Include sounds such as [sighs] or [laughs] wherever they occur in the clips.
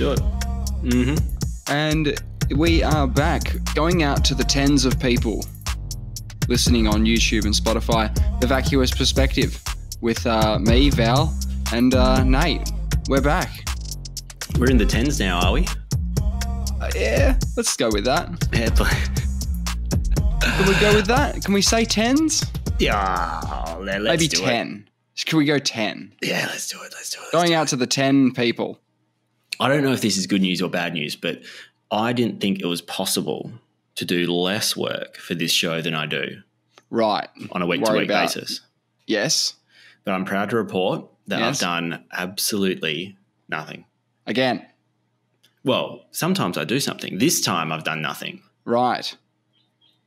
do it. Mm-hmm. And we are back going out to the tens of people listening on YouTube and Spotify. The Vacuous Perspective with uh, me, Val, and uh, Nate. We're back. We're in the tens now, are we? Uh, yeah, let's go with that. Yeah, [laughs] Can we go with that? Can we say tens? yeah. Let's Maybe do it. ten. Can we go ten? Yeah, let's do it. Let's do it. let's Going do out to the ten people. I don't know if this is good news or bad news, but I didn't think it was possible to do less work for this show than I do Right. on a week to week basis. Yes. But I'm proud to report that Yes. I've done absolutely nothing. Again. Well, sometimes I do something. This time I've done nothing. Right.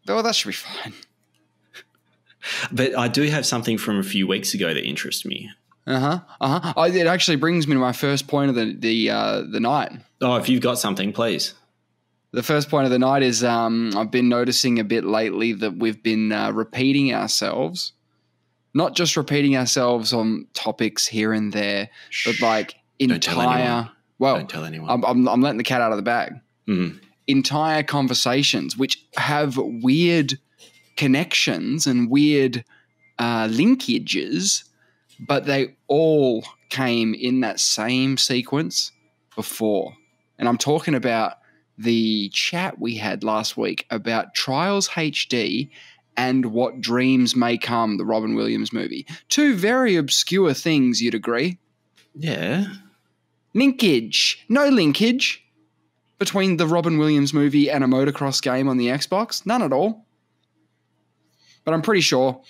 Well, that should be fine. [laughs] But I do have something from a few weeks ago that interests me. Uh huh. Uh huh. Oh, it actually brings me to my first point of the the uh, the night. Oh, if you've got something, please. The first point of the night is um, I've been noticing a bit lately that we've been uh, repeating ourselves, not just repeating ourselves on topics here and there, but like entire. Well, Don't tell anyone. I'm, I'm I'm letting the cat out of the bag. Mhm. Entire conversations which have weird connections and weird uh, linkages, but they all came in that same sequence before. And I'm talking about the chat we had last week about Trials HD and What Dreams May Come, the Robin Williams movie. Two very obscure things, you'd agree. Yeah. Linkage. No linkage between the Robin Williams movie and a motocross game on the Xbox. None at all. But I'm pretty sure,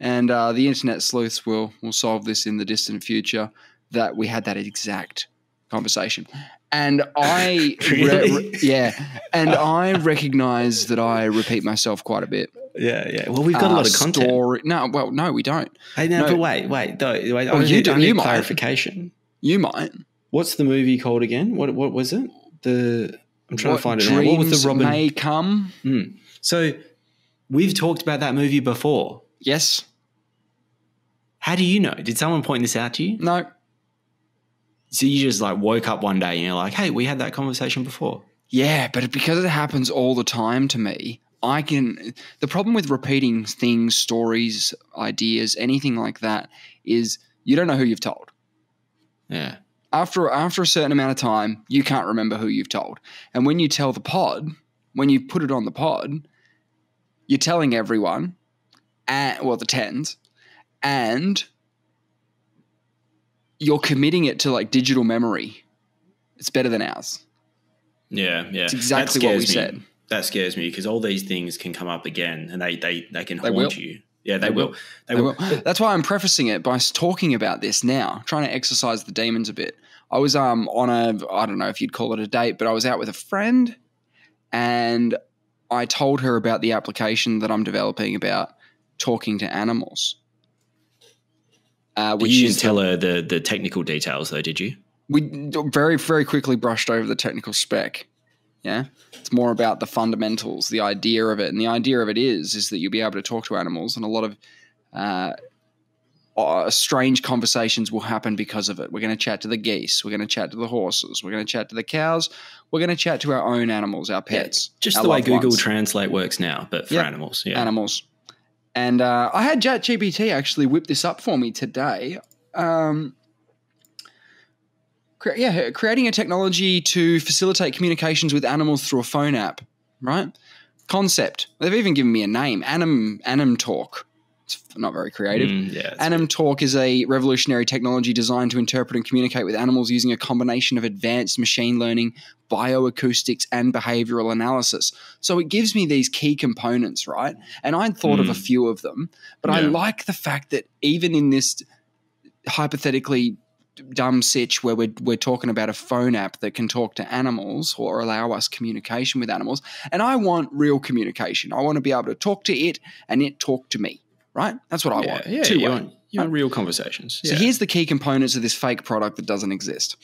and uh, the internet sleuths will will solve this in the distant future, that we had that exact conversation. And [laughs] I, Really? re- yeah, and I recognize that I repeat myself quite a bit. Yeah, yeah. Well, we've got a Uh, lot of content. Story, no, well, no, we don't. Hey, no, No. but wait, wait. No, wait Oh, you do- you might. clarification. You might. What's the movie called again? What what was it? The I'm trying What to find it now. What was the Robin? may come? So we've talked about that movie before. Yes. How do you know? Did someone point this out to you? No. So you just like woke up one day and you're like, "Hey, we had that conversation before." Yeah, but because it happens all the time to me, I can. The problem with repeating things, stories, ideas, anything like that is you don't know who you've told. Yeah. After after a certain amount of time, you can't remember who you've told. And when you tell the pod, when you put it on the pod, you're telling everyone, and well, the tens, and you're committing it to like digital memory. It's better than ours. Yeah, yeah. It's exactly what we me. said. That scares me because all these things can come up again and they they, they can They haunt will. you. Yeah, they, They will. will. They will. That's why I'm prefacing it by talking about this now, trying to exercise the demons a bit. I was um on a I don't know if you'd call it a date, but I was out with a friend, and I told her about the application that I'm developing about talking to animals. Uh, which you didn't tell her the, the technical details though, did you? we very very quickly brushed over the technical spec. Yeah, it's more about the fundamentals, the idea of it, and the idea of it is is that you'll be able to talk to animals, and a lot of uh, uh, strange conversations will happen because of it. We're going to chat to the geese, we're going to chat to the horses, we're going to chat to the cows, we're going to chat to our own animals, our pets, Just our the way Google ones, Translate works now, but for Yep. animals. Yeah. animals. And uh, I had ChatGPT actually whip this up for me today. Um, cre- yeah, creating a technology to facilitate communications with animals through a phone app, right? Concept. They've even given me a name, Anim Anim Talk. It's not very creative. Mm, yeah. Anim Talk is a revolutionary technology designed to interpret and communicate with animals using a combination of advanced machine learning, bioacoustics, and behavioral analysis. So it gives me these key components, right? And I'd thought of a Mm. few of them, but I like the fact that even in this hypothetically dumb sitch where we're, we're talking about a phone app that can talk to animals or allow us communication with animals, and I want real communication. I want to be able to talk to it and it talk to me, right? That's what I yeah, want. yeah, you want, you want real conversations. So yeah. here's the key components of this fake product that doesn't exist.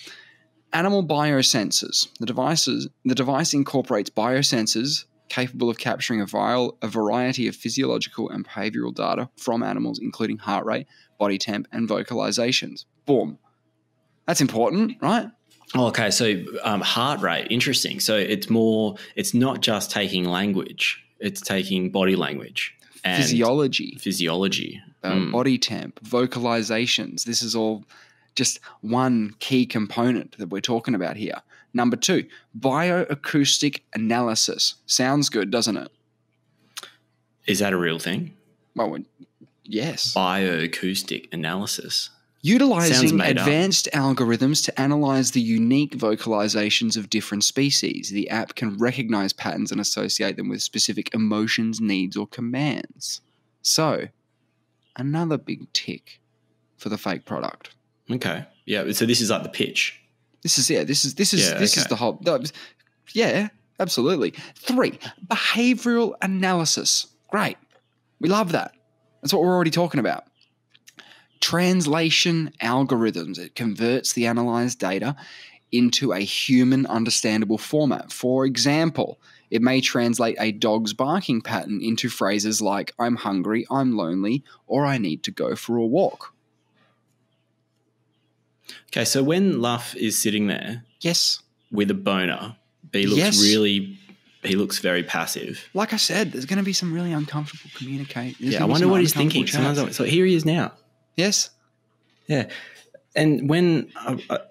Animal biosensors. The devices the device incorporates biosensors capable of capturing a, vial, a variety of physiological and behavioral data from animals, including heart rate, body temp, and vocalizations. Boom. That's important, right? Oh, okay. So um, heart rate, interesting. So it's more. It's not just taking language; it's taking body language and Physiology, physiology. uh, Mm. body temp, vocalizations. This is all just one key component that we're talking about here. Number two, bioacoustic analysis. Sounds good, doesn't it? Is that a real thing? Well, yes. Bioacoustic analysis. Utilizing made up. advanced algorithms to analyze the unique vocalizations of different species, the app can recognize patterns and associate them with specific emotions, needs, or commands. So, another big tick for the fake product. Okay. Yeah. So this is like the pitch. This is yeah. This is this is Yeah, this is the whole. no, Yeah, absolutely. Three, behavioral analysis. Great, we love that. That's what we're already talking about. Translation algorithms. It converts the analyzed data into a human understandable format. For example, it may translate a dog's barking pattern into phrases like "I'm hungry," "I'm lonely," or "I need to go for a walk." Okay. So when Luff is sitting there Yes, with a boner, he looks Yes. really. He looks very passive. like I said, there's going to be some really uncomfortable communicate. there's yeah. I wonder what he's thinking. So here he is now. yes, Yeah. And when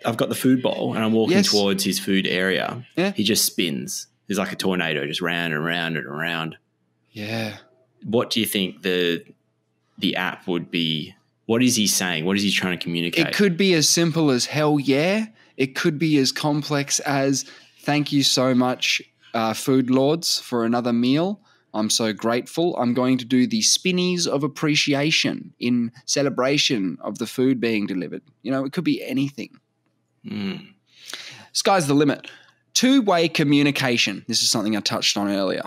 I've, got the food bowl and I'm walking Yes. towards his food area, Yeah. he just spins. There's like a tornado, just round and round and around. yeah. What do you think the the app would be? What is he saying? What is he trying to communicate? It could be as simple as hell yeah. It could be as complex as thank you so much, uh, food lords, for another meal. I'm so grateful. I'm going to do the spinnies of appreciation in celebration of the food being delivered. You know, it could be anything. Mm. Sky's the limit. Two way communication. This is something I touched on earlier.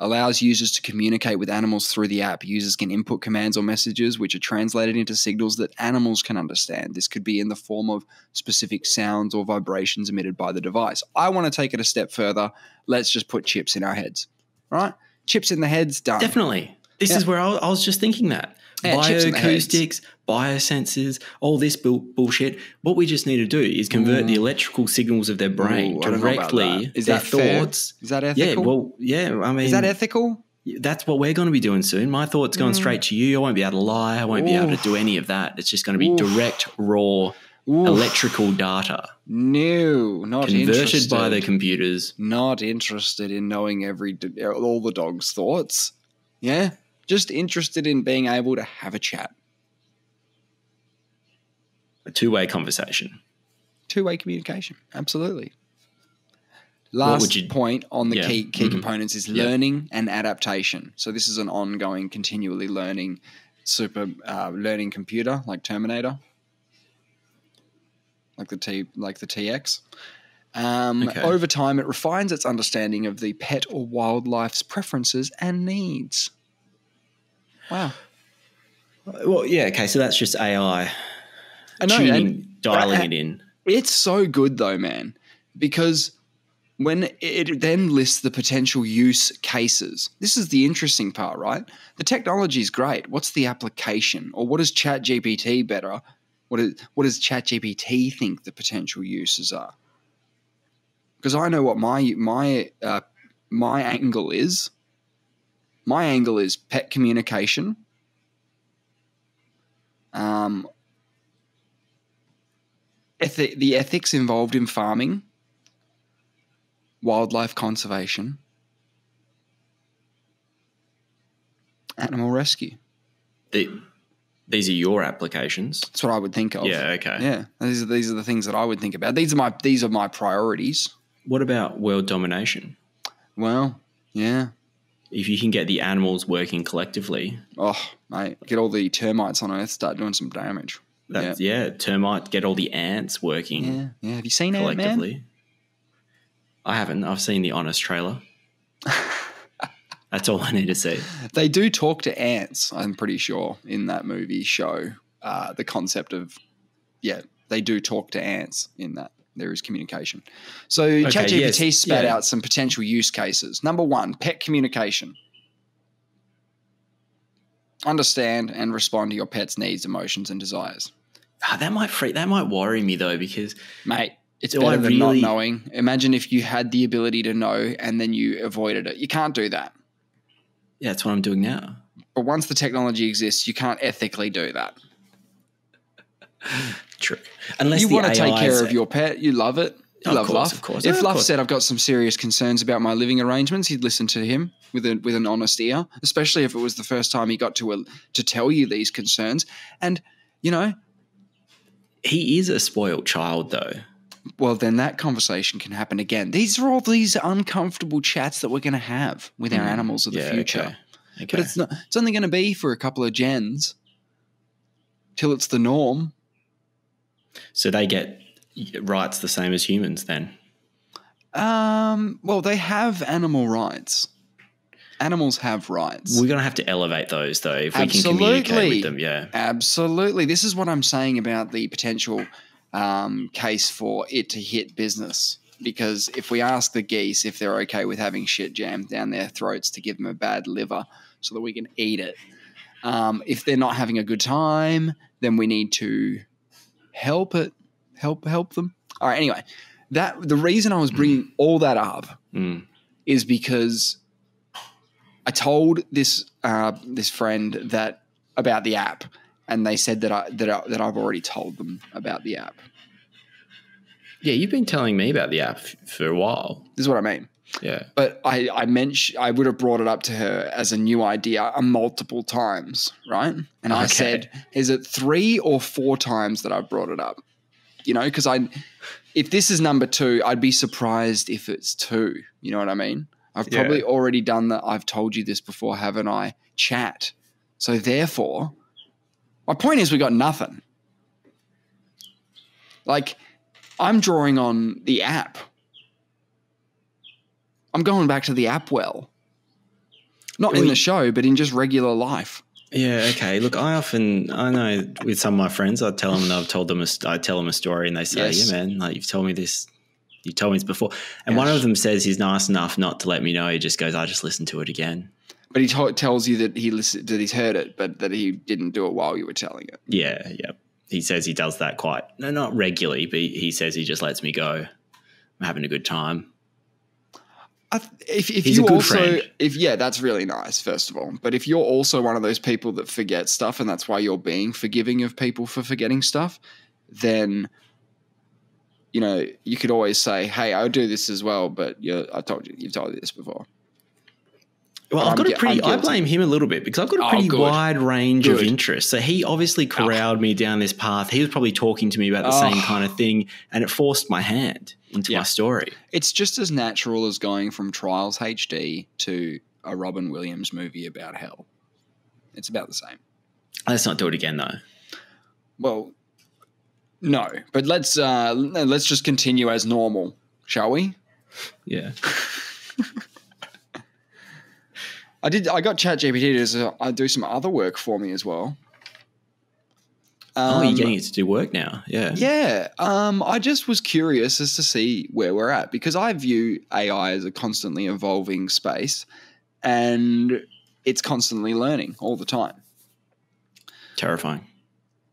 Allows users to communicate with animals through the app. Users can input commands or messages which are translated into signals that animals can understand. This could be in the form of specific sounds or vibrations emitted by the device. I want to take it a step further. Let's just put chips in our heads. Right? Chips in the heads, done. Definitely. This Yeah. is where I, I was just thinking that. Yeah, chips in the heads. Bioacoustics, biosensors, all this bull- bullshit. What we just need to do is convert the electrical signals of their brain Ooh, I don't know about directly, that. Is their that fair? thoughts. Is that ethical? Yeah, well, yeah. I mean, is that ethical? that's what we're going to be doing soon. My thoughts going straight to you. I won't be able to lie. I won't be able Mm. To do any of that. It's just going to be Oof. direct, raw Oof. electrical data No, not converted interested. by the computers. not interested in knowing every all the dog's thoughts. Yeah, just interested in being able to have a chat, A two-way conversation. two way communication. Absolutely. Last you- point on the Yeah, key key mhm. components is Yeah. learning and adaptation. So this is an ongoing, continually learning, super uh, learning computer like Terminator, like the T like the TX. Um, Okay. Over time, it refines its understanding of the pet or wildlife's preferences and needs. Wow. Well, yeah. Okay, so that's just AI I know, tuning, and- dialing it in. It's so good though, man, because when it then lists the potential use cases, this is the interesting part, right? The technology is great. What's the application, or what is ChatGPT better? What is what does ChatGPT think the potential uses are? Because I know what my my uh, my angle is. My angle is pet communication. Um, ethi- the ethics involved in farming, wildlife conservation, animal rescue. The, these are your applications. That's what I would think of. Yeah. Okay. Yeah. These are these are the things that I would think about. These are my these are my priorities. What about world domination? Well, yeah. If you can get the animals working collectively, Oh, mate, get all the termites on Earth start doing some damage. that's yeah. termite get all the ants working Yeah, yeah. Have you seen collectively. I haven't. I've seen the Honest trailer. [laughs] That's all I need to see. They do talk to ants. I'm pretty sure in that movie show. Uh, the concept of yeah, they do talk to ants in that. There is communication. So ChatGPT yes, spat yeah. out some potential use cases. Number one, pet communication. Understand and respond to your pet's needs, emotions, and desires. Ah, that might freak. That might worry me though, because Mate, it's better I than really- not knowing. Imagine if you had the ability to know and then you avoided it. You can't do that. yeah, that's what I'm doing now. But once the technology exists, you can't ethically do that. [laughs] True. Unless you want to take care of your pet. You love it. You Of love course, Luff. of course. If Yeah, of Luff course. said I've got some serious concerns about my living arrangements, he'd listen to him with a, with an honest ear, especially if it was the first time he got to a, to tell you these concerns. And you know, he is a spoiled child, though. well, then that conversation can happen again. These are all these uncomfortable chats that we're going to have with our Mm, animals of the future. okay. Okay. But it's not. It's only going to be for a couple of gens till it's the norm. So they get rights the same as humans, then. Um, well, they have animal rights. Animals have rights. We're gonna have to elevate those, though, if we can communicate with them. Yeah. Absolutely. This is what I'm saying about the potential um, case for it to hit business. Because if we ask the geese if they're okay with having shit jammed down their throats to give them a bad liver so that we can eat it, um, if they're not having a good time, then we need to help it, help help them. All right. Anyway, that the reason I was bringing [clears throat] all that up Mm. is because I told this uh, this friend that about the app, and they said that I that I, that I've already told them about the app. Yeah, you've been telling me about the app f- for a while. This is what I mean. Yeah. But I I mentioned I would have brought it up to her as a new idea uh, multiple times, right? And I said, "Is it three or four times that I've brought it up?" You know, because I if this is number two, I'd be surprised if it's two. You know what I mean? I've Yeah. probably already done that. I've told you this before, haven't I? Chat. So therefore, my point is, we got nothing. Like, I'm drawing on the app. I'm going back to the app well. Not in the show, but in just regular life. Yeah. Okay. Look, I often, I know with some of my friends, I tell them, and I've told them, a, I tell them a story and they say, Yes. yeah, man, like you've told me this, you told me this before. And one of them says he's nice enough not to let me know. He just goes, I just listened to it again. But he tells you that he listen- that he's heard it, but that he didn't do it while you were telling it. Yeah. Yeah. He says he does that quite, no, not regularly, but he, he says he just lets me go. I'm having a good time. I th- if if He's you a good also friend. if yeah, that's really nice. First of all, but if you're also one of those people that forget stuff, and that's why you're being forgiving of people for forgetting stuff, then you know you could always say, "Hey, I do this as well," but you I told you, you've told me this before. Well, I've I'm got a pretty. I blame him a little bit because I've got a Oh, pretty good. wide range of Good. interests. So he obviously corralled me down this path. He was probably talking to me about the Oh. same ah. kind of thing, and it forced my hand into Yeah. my story. It's just as natural as going from Trials HD to a Robin Williams movie about hell. It's about the same. Let's not do it again, though. Well, no, but let's uh, let's just continue as normal, shall we? Yeah. [laughs] I did. I got ChatGPT to uh, do some other work for me as well. Oh, you're Um, getting it to do work now. Yeah. Yeah. Um, I just was curious as to see where we're at because I view AI as a constantly evolving space, and it's constantly learning all the time. Terrifying.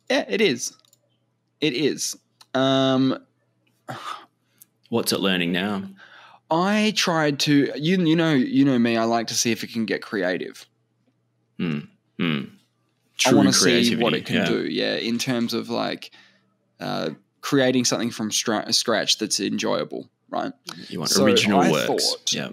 Yeah, it is. It is. Um, What's it learning now? I tried to. You you know you know me. I like to see if it can get creative. Hmm. Hmm. I want to see what it can yeah. do. Yeah, in terms of like uh, creating something from stra- scratch that's enjoyable, right? You want So original I works. thought- yeah.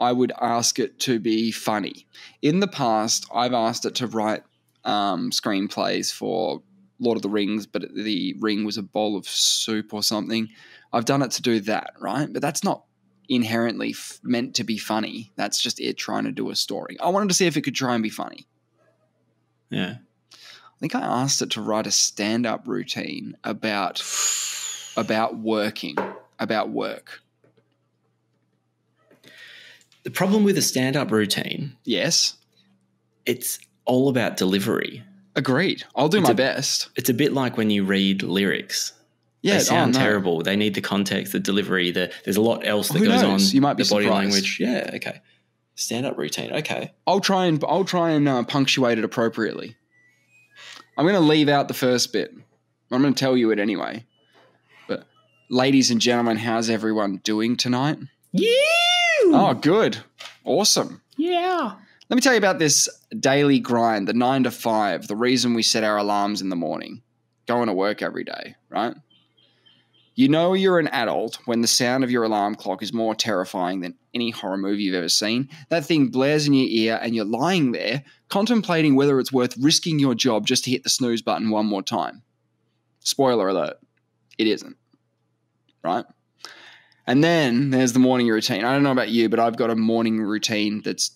I would ask it to be funny. In the past, I've asked it to write um, screenplays for Lord of the Rings, but the ring was a bowl of soup or something. I've done it to do that, right? But that's not inherently f- meant to be funny. That's just it trying to do a story. I wanted to see if it could try and be funny. Yeah. I think I asked it to write a stand-up routine about about working, about work. The problem with a stand-up routine, Yes, it's all about delivery. agreed. I'll do It's my a- best. It's a bit like when you read lyrics. Yeah, they oh, sound no. terrible. They need the context, the delivery. The, there's a lot else oh, that Who goes knows? on. You might be the body surprised. language. Yeah. Okay. Stand up routine. Okay. I'll try and I'll try and uh, punctuate it appropriately. I'm going to leave out the first bit. I'm going to tell you it anyway. But, ladies and gentlemen, how's everyone doing tonight? Yeah. Oh, good. Awesome. Yeah. Let me tell you about this daily grind, the nine to five, the reason we set our alarms in the morning, going to work every day, right? You know you're an adult when the sound of your alarm clock is more terrifying than any horror movie you've ever seen. That thing blares in your ear, and you're lying there contemplating whether it's worth risking your job just to hit the snooze button one more time. Spoiler alert, it isn't, right? And then there's the morning routine. I don't know about you, but I've got a morning routine that's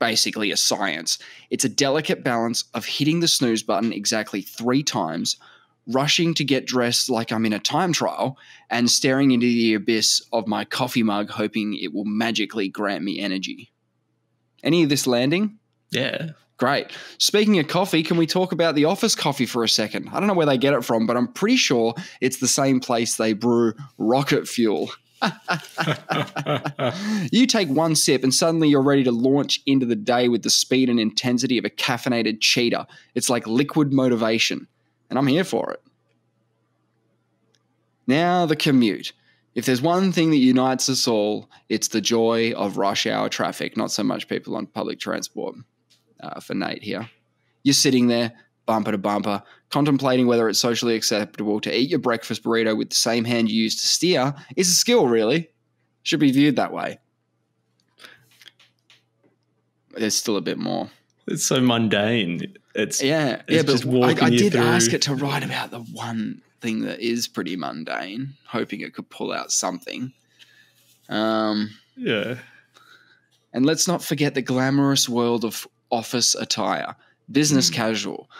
basically a science. It's a delicate balance of hitting the snooze button exactly three times, rushing to get dressed like I'm in a time trial, and staring into the abyss of my coffee mug, hoping it will magically grant me energy. Any of this landing? Yeah. Great. Speaking of coffee, can we talk about the office coffee for a second? I don't know where they get it from, but I'm pretty sure it's the same place they brew rocket fuel. [laughs] you take one sip and suddenly you're ready to launch into the day with the speed and intensity of a caffeinated cheetah. It's like liquid motivation, and I'm here for it. Now, the commute. If there's one thing that unites us all, it's the joy of rush hour traffic, not so much people on public transport. Uh, for Nate here. You're sitting there, bumper to bumper, contemplating whether it's socially acceptable to eat your breakfast burrito with the same hand you use to steer is a skill, really. Should be viewed that way. There's still a bit more. It's so mundane. It's Yeah, It's yeah, just but I, walking I did through. ask it to write about the one thing that is pretty mundane, hoping it could pull out something. Um, yeah. And let's not forget the glamorous world of office attire, business Mm. casual,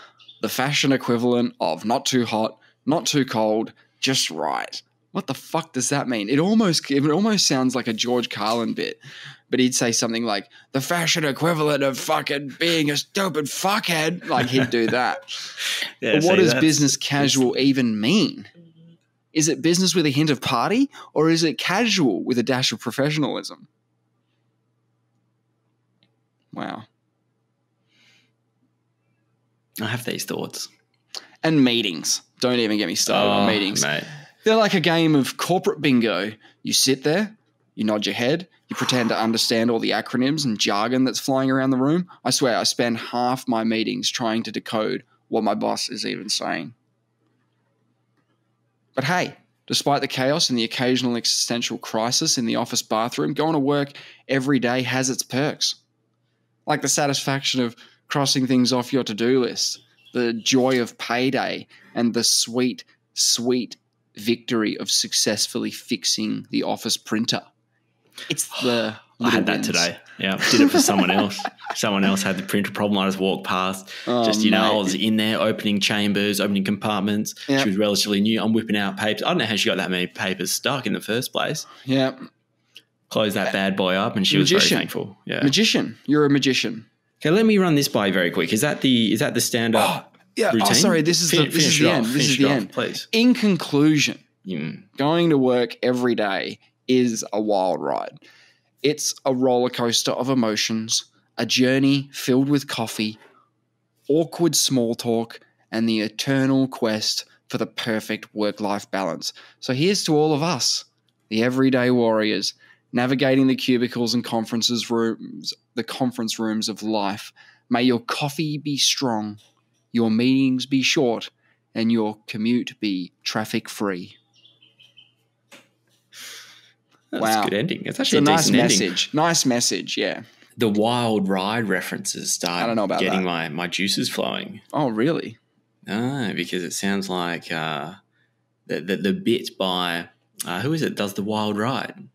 the fashion equivalent of not too hot, not too cold, just right. What the fuck does that mean? It almost it almost sounds like a George Carlin bit, but he'd say something like the fashion equivalent of fucking being a stupid fuckhead. Like he'd do that. [laughs] yeah but what does business casual even mean? Mm-hmm. Is it business with a hint of party, or is it casual with a dash of professionalism? Wow. I have these thoughts. and meetings. Don't even get me started on Oh, meetings. mate. They're like a game of corporate bingo. You sit there, you nod your head, you pretend to understand all the acronyms and jargon that's flying around the room. I swear, I spend half my meetings trying to decode what my boss is even saying. But hey, despite the chaos and the occasional existential crisis in the office bathroom, going to work every day has its perks. Like the satisfaction of crossing things off your to do list, the joy of payday, and the sweet, sweet victory of successfully fixing the office printer. It's the. I had that wins. today. Yeah, did it for someone else. [laughs] Someone else had the printer problem. I just walked past. Oh, just you know, I was in there opening chambers, opening compartments. Yeah. She was relatively new. I'm whipping out papers. I don't know how she got that many papers stuck in the first place. Yeah. Close that bad boy up, and she was Magician. very thankful. Yeah. Magician. You're a magician. okay, let me run this by very quick. Is that the is that the stand up Yeah. routine? Oh, sorry. This is the, this is the it end. off, This is the off, end. please. In conclusion, Mm. going to work every day is a wild ride. It's a roller coaster of emotions, a journey filled with coffee, awkward small talk, and the eternal quest for the perfect work life balance. So here's to all of us, the everyday warriors, navigating the cubicles and conferences rooms, the conference rooms of life. May your coffee be strong, your meetings be short, and your commute be traffic free. That's Wow. a good ending. It's It's actually a a, nice decent ending. message. Nice message, yeah. The wild ride references start I don't know about getting that. my, my juices flowing. Oh, really? Ah, because it sounds like uh, the, the the bit by uh, who is it? Does the wild ride?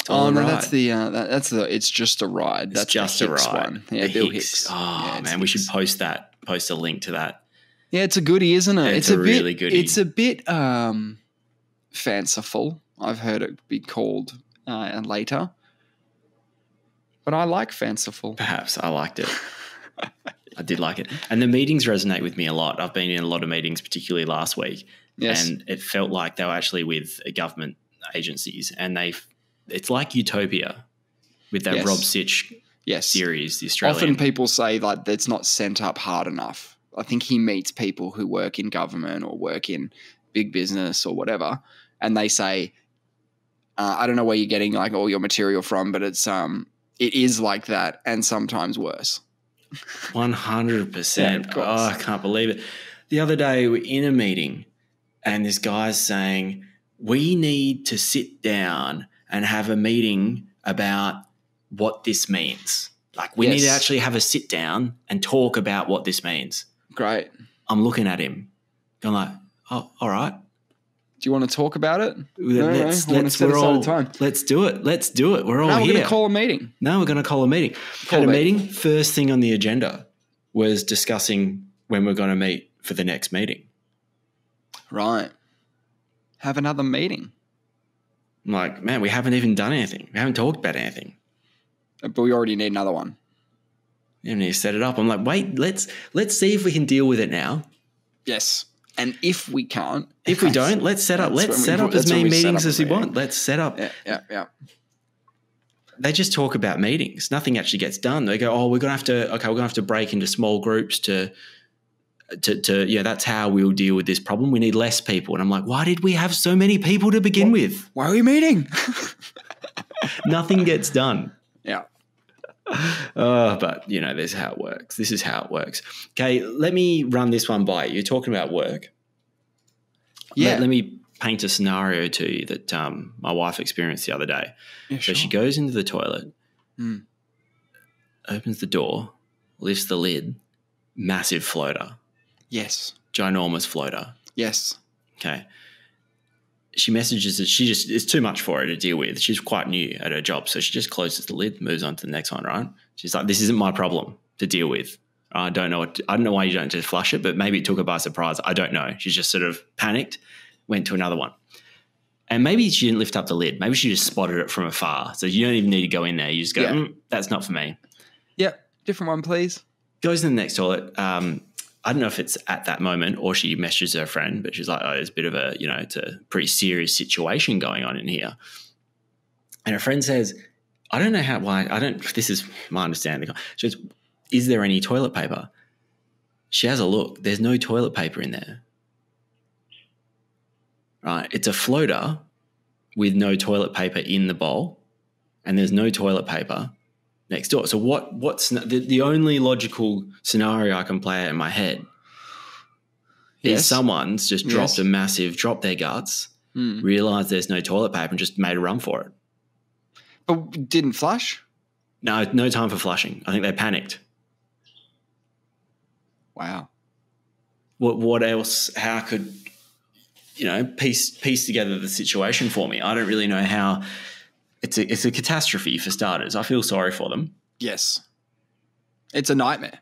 It's Oh a no, ride. that's the uh, that, that's the. It's just a ride. It's that's just a ride. One. Yeah, The Bill Hicks. Hicks. Oh Yeah, it's man, we should post that. Post a link to that. Yeah, it's a goodie, isn't it? It's a bit, really goodie. It's a bit um, fanciful. I've heard it be called uh, later, but I like fanciful. Perhaps I liked it. [laughs] I did like it, and the meetings resonate with me a lot. I've been in a lot of meetings, particularly last week, Yes. and it felt like they were actually with government agencies, and they. It's like Utopia with that Yes. Rob Sitch yes. series, the Australian. Often people say like that's not sent up hard enough. I think he meets people who work in government or work in big business or whatever, and they say, uh, "I don't know where you're getting like all your material from, but it's um, it is like that, and sometimes worse." One hundred percent. Oh. I can't believe it. The other day we we're in a meeting, and this guy's saying we need to sit down and have a meeting about what this means. Like we need to actually have a sit down and talk about what this means. Great. I'm looking at him, going like, "Oh, all right. Do you want to talk about it? let's no, let's we're all time. let's do it. Let's do it. We're all No, we're here. going to call a meeting. No, we're going to call a meeting. Call Had a a meeting. First thing on the agenda was discussing when we're going to meet for the next meeting. Right. Have another meeting. I'm like, man, we haven't even done anything. We haven't talked about anything. Uh, but we already need another one. You need to set it up. I'm like, wait, let's let's see if we can deal with it now. Yes. And if we can't, If we don't, let's set up. Let's we set up as many meetings as we meeting. want. Let's set up. Yeah, yeah, yeah. They just talk about meetings. Nothing actually gets done. They go, oh, we're gonna have to. Okay, we're gonna have to break into small groups to. To, to yeah, that's how we'll deal with this problem. We need less people, and I'm like, why did we have so many people to begin with? Why are we meeting? [laughs] Nothing gets done. yeah. Oh, but you know, this is how it works. This is how it works. Okay, let me run this one by you. You're talking about work. Yeah. Let, let me paint a scenario to you that um, my wife experienced the other day. yeah So she goes into the toilet, Mm. opens the door, lifts the lid, massive floater, Yes. ginormous floater. Yes. Okay. She messages that she just it's too much for her to deal with. She's quite new at her job, so she just closes the lid, moves on to the next one. Right? She's like, "This isn't my problem to deal with. I don't know. What I don't know why you don't just flush it, but maybe it took her by surprise. I don't know. She's just sort of panicked, went to another one, and maybe she didn't lift up the lid. Maybe she just spotted it from afar. So you don't even need to go in there. You just go, Yeah. "Mm, "That's not for me." Yeah. Different one, please. goes in the next toilet. Um, I don't know if it's at that moment or she messages her friend, but she's like, "Oh, there's a bit of a, you know, it's a pretty serious situation going on in here." And her friend says, "I don't know how. Why? I don't. This is my understanding." She goes, "Is there any toilet paper?" She has a look. There's no toilet paper in there. Right? It's a floater with no toilet paper in the bowl, and there's no toilet paper next door. So what? What's the, the only logical scenario I can play out in my head Yes. is someone's just dropped Yes. a massive, dropped their guts, Mm. realized there's no toilet paper, and just made a run for it. But didn't flush? No, no time for flushing. I think they panicked. Wow. What? What else? How could you know piece piece together the situation for me? I don't really know how. It's a it's a catastrophe for starters. I feel sorry for them. Yes. It's a nightmare.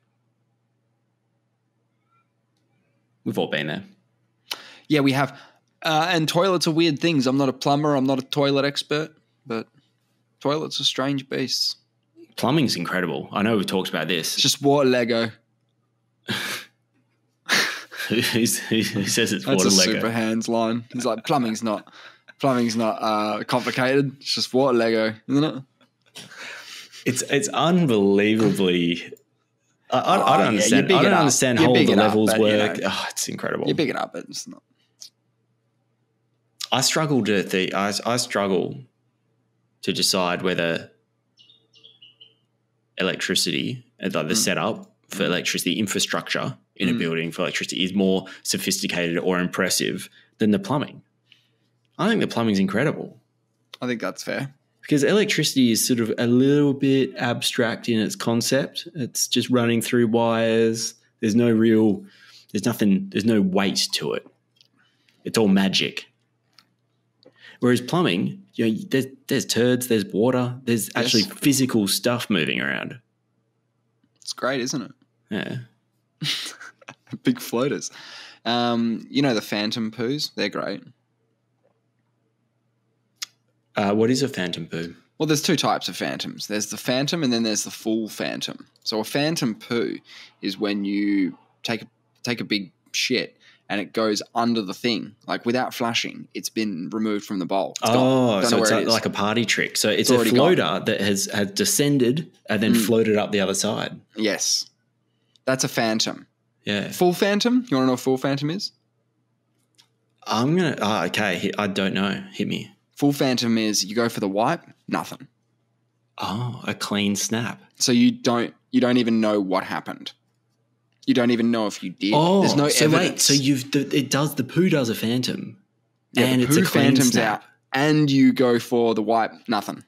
We've all been there. Yeah, we have. Uh, and toilets are weird things. I'm not a plumber. I'm not a toilet expert, but toilets are strange beasts. Plumbing's incredible. I know we've talked about this. It's just water Lego. [laughs] Who, who says it's That's water a Lego? super hands line. He's like, plumbing's not, plumbing's not uh, complicated. It's just water Lego, isn't it? It's it's unbelievably. I, I, Oh, I don't understand. you I don't up. understand how all the it up, levels but, you work. know. oh, it's incredible. You big it up, but it's not. I struggle to think. I, I struggle to decide whether electricity, uh, like the Mm. setup for electricity infrastructure in a Mm. building for electricity, is more sophisticated or impressive than the plumbing. I think the plumbing's incredible. I think that's fair. because electricity is sort of a little bit abstract in its concept. It's just running through wires. There's no real, there's nothing, there's no weight to it. It's all magic. Whereas plumbing, you know, there's, there's turds, there's water, there's actually physical stuff moving around. It's great, isn't it? Yeah. [laughs] Big floaters. Um, you know the phantom poos? They're great. Uh, what is a phantom poo? Well, there's two types of phantoms. There's the phantom, and then there's the full phantom. So a phantom poo is when you take a, take a big shit and it goes under the thing, like without flushing. It's been removed from the bowl. It's gone. Oh, so it's a, like a party trick. So it's, It's a floater that has, has descended and then Mm. floated up the other side. yes, that's a phantom. Yeah. Full phantom. You want to know what full phantom is? I'm gonna. Oh, okay. I don't know. Hit me. Full phantom is you go for the wipe, nothing. Oh, a clean snap. So you don't you don't even know what happened. You don't even know if you did. Oh, There's no so evidence. wait. So you've the, it does the poo does a phantom, yeah, and the it's a clean phantom's snap. out, and you go for the wipe, nothing.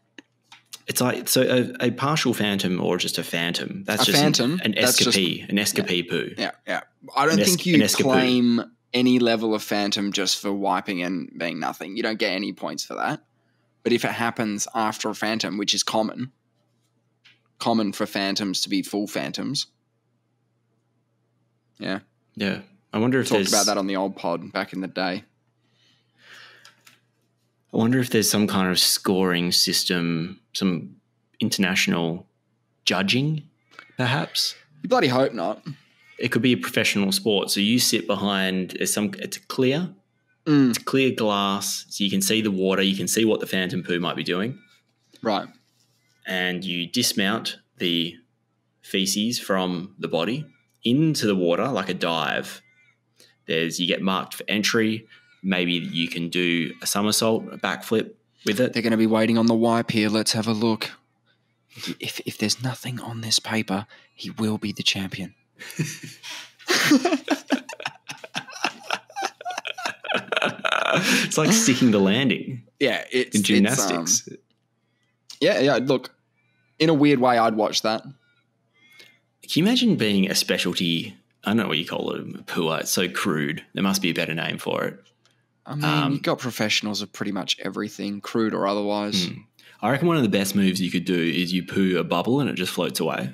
It's like so a, a partial phantom or just a phantom. That's A just phantom, An, an just- escapee. an escapee poo. Yeah, yeah. I don't An think an you claim any level of phantom just for wiping and being nothing. You don't get any points for that. But if it happens after a phantom, which is common, common for phantoms to be full phantoms. Yeah, Yeah. I wonder if talked about that on the old pod back in the day. I wonder if there's some kind of scoring system, some international judging, perhaps. You bloody hope not. It could be a professional sport. So you sit behind it's some it's a clear, Mm, it's clear glass, so you can see the water, you can see what the phantom poo might be doing, right. and you dismount the feces from the body into the water like a dive. There's you get marked for entry. Maybe you can do a somersault, a backflip with it. They're going to be waiting on the wipe here. Let's have a look. If, if there's nothing on this paper, he will be the champion. It's like sticking the landing Yeah, it's in it's, gymnastics. um, yeah, yeah. Look, in a weird way, I'd watch that. Can you imagine being a specialty? I don't know what you call it, a pua. It's so crude. There must be a better name for it. I mean, Um, you've got professionals of pretty much everything, crude or otherwise. Mm. I reckon one of the best moves you could do is you poo a bubble and it just floats away.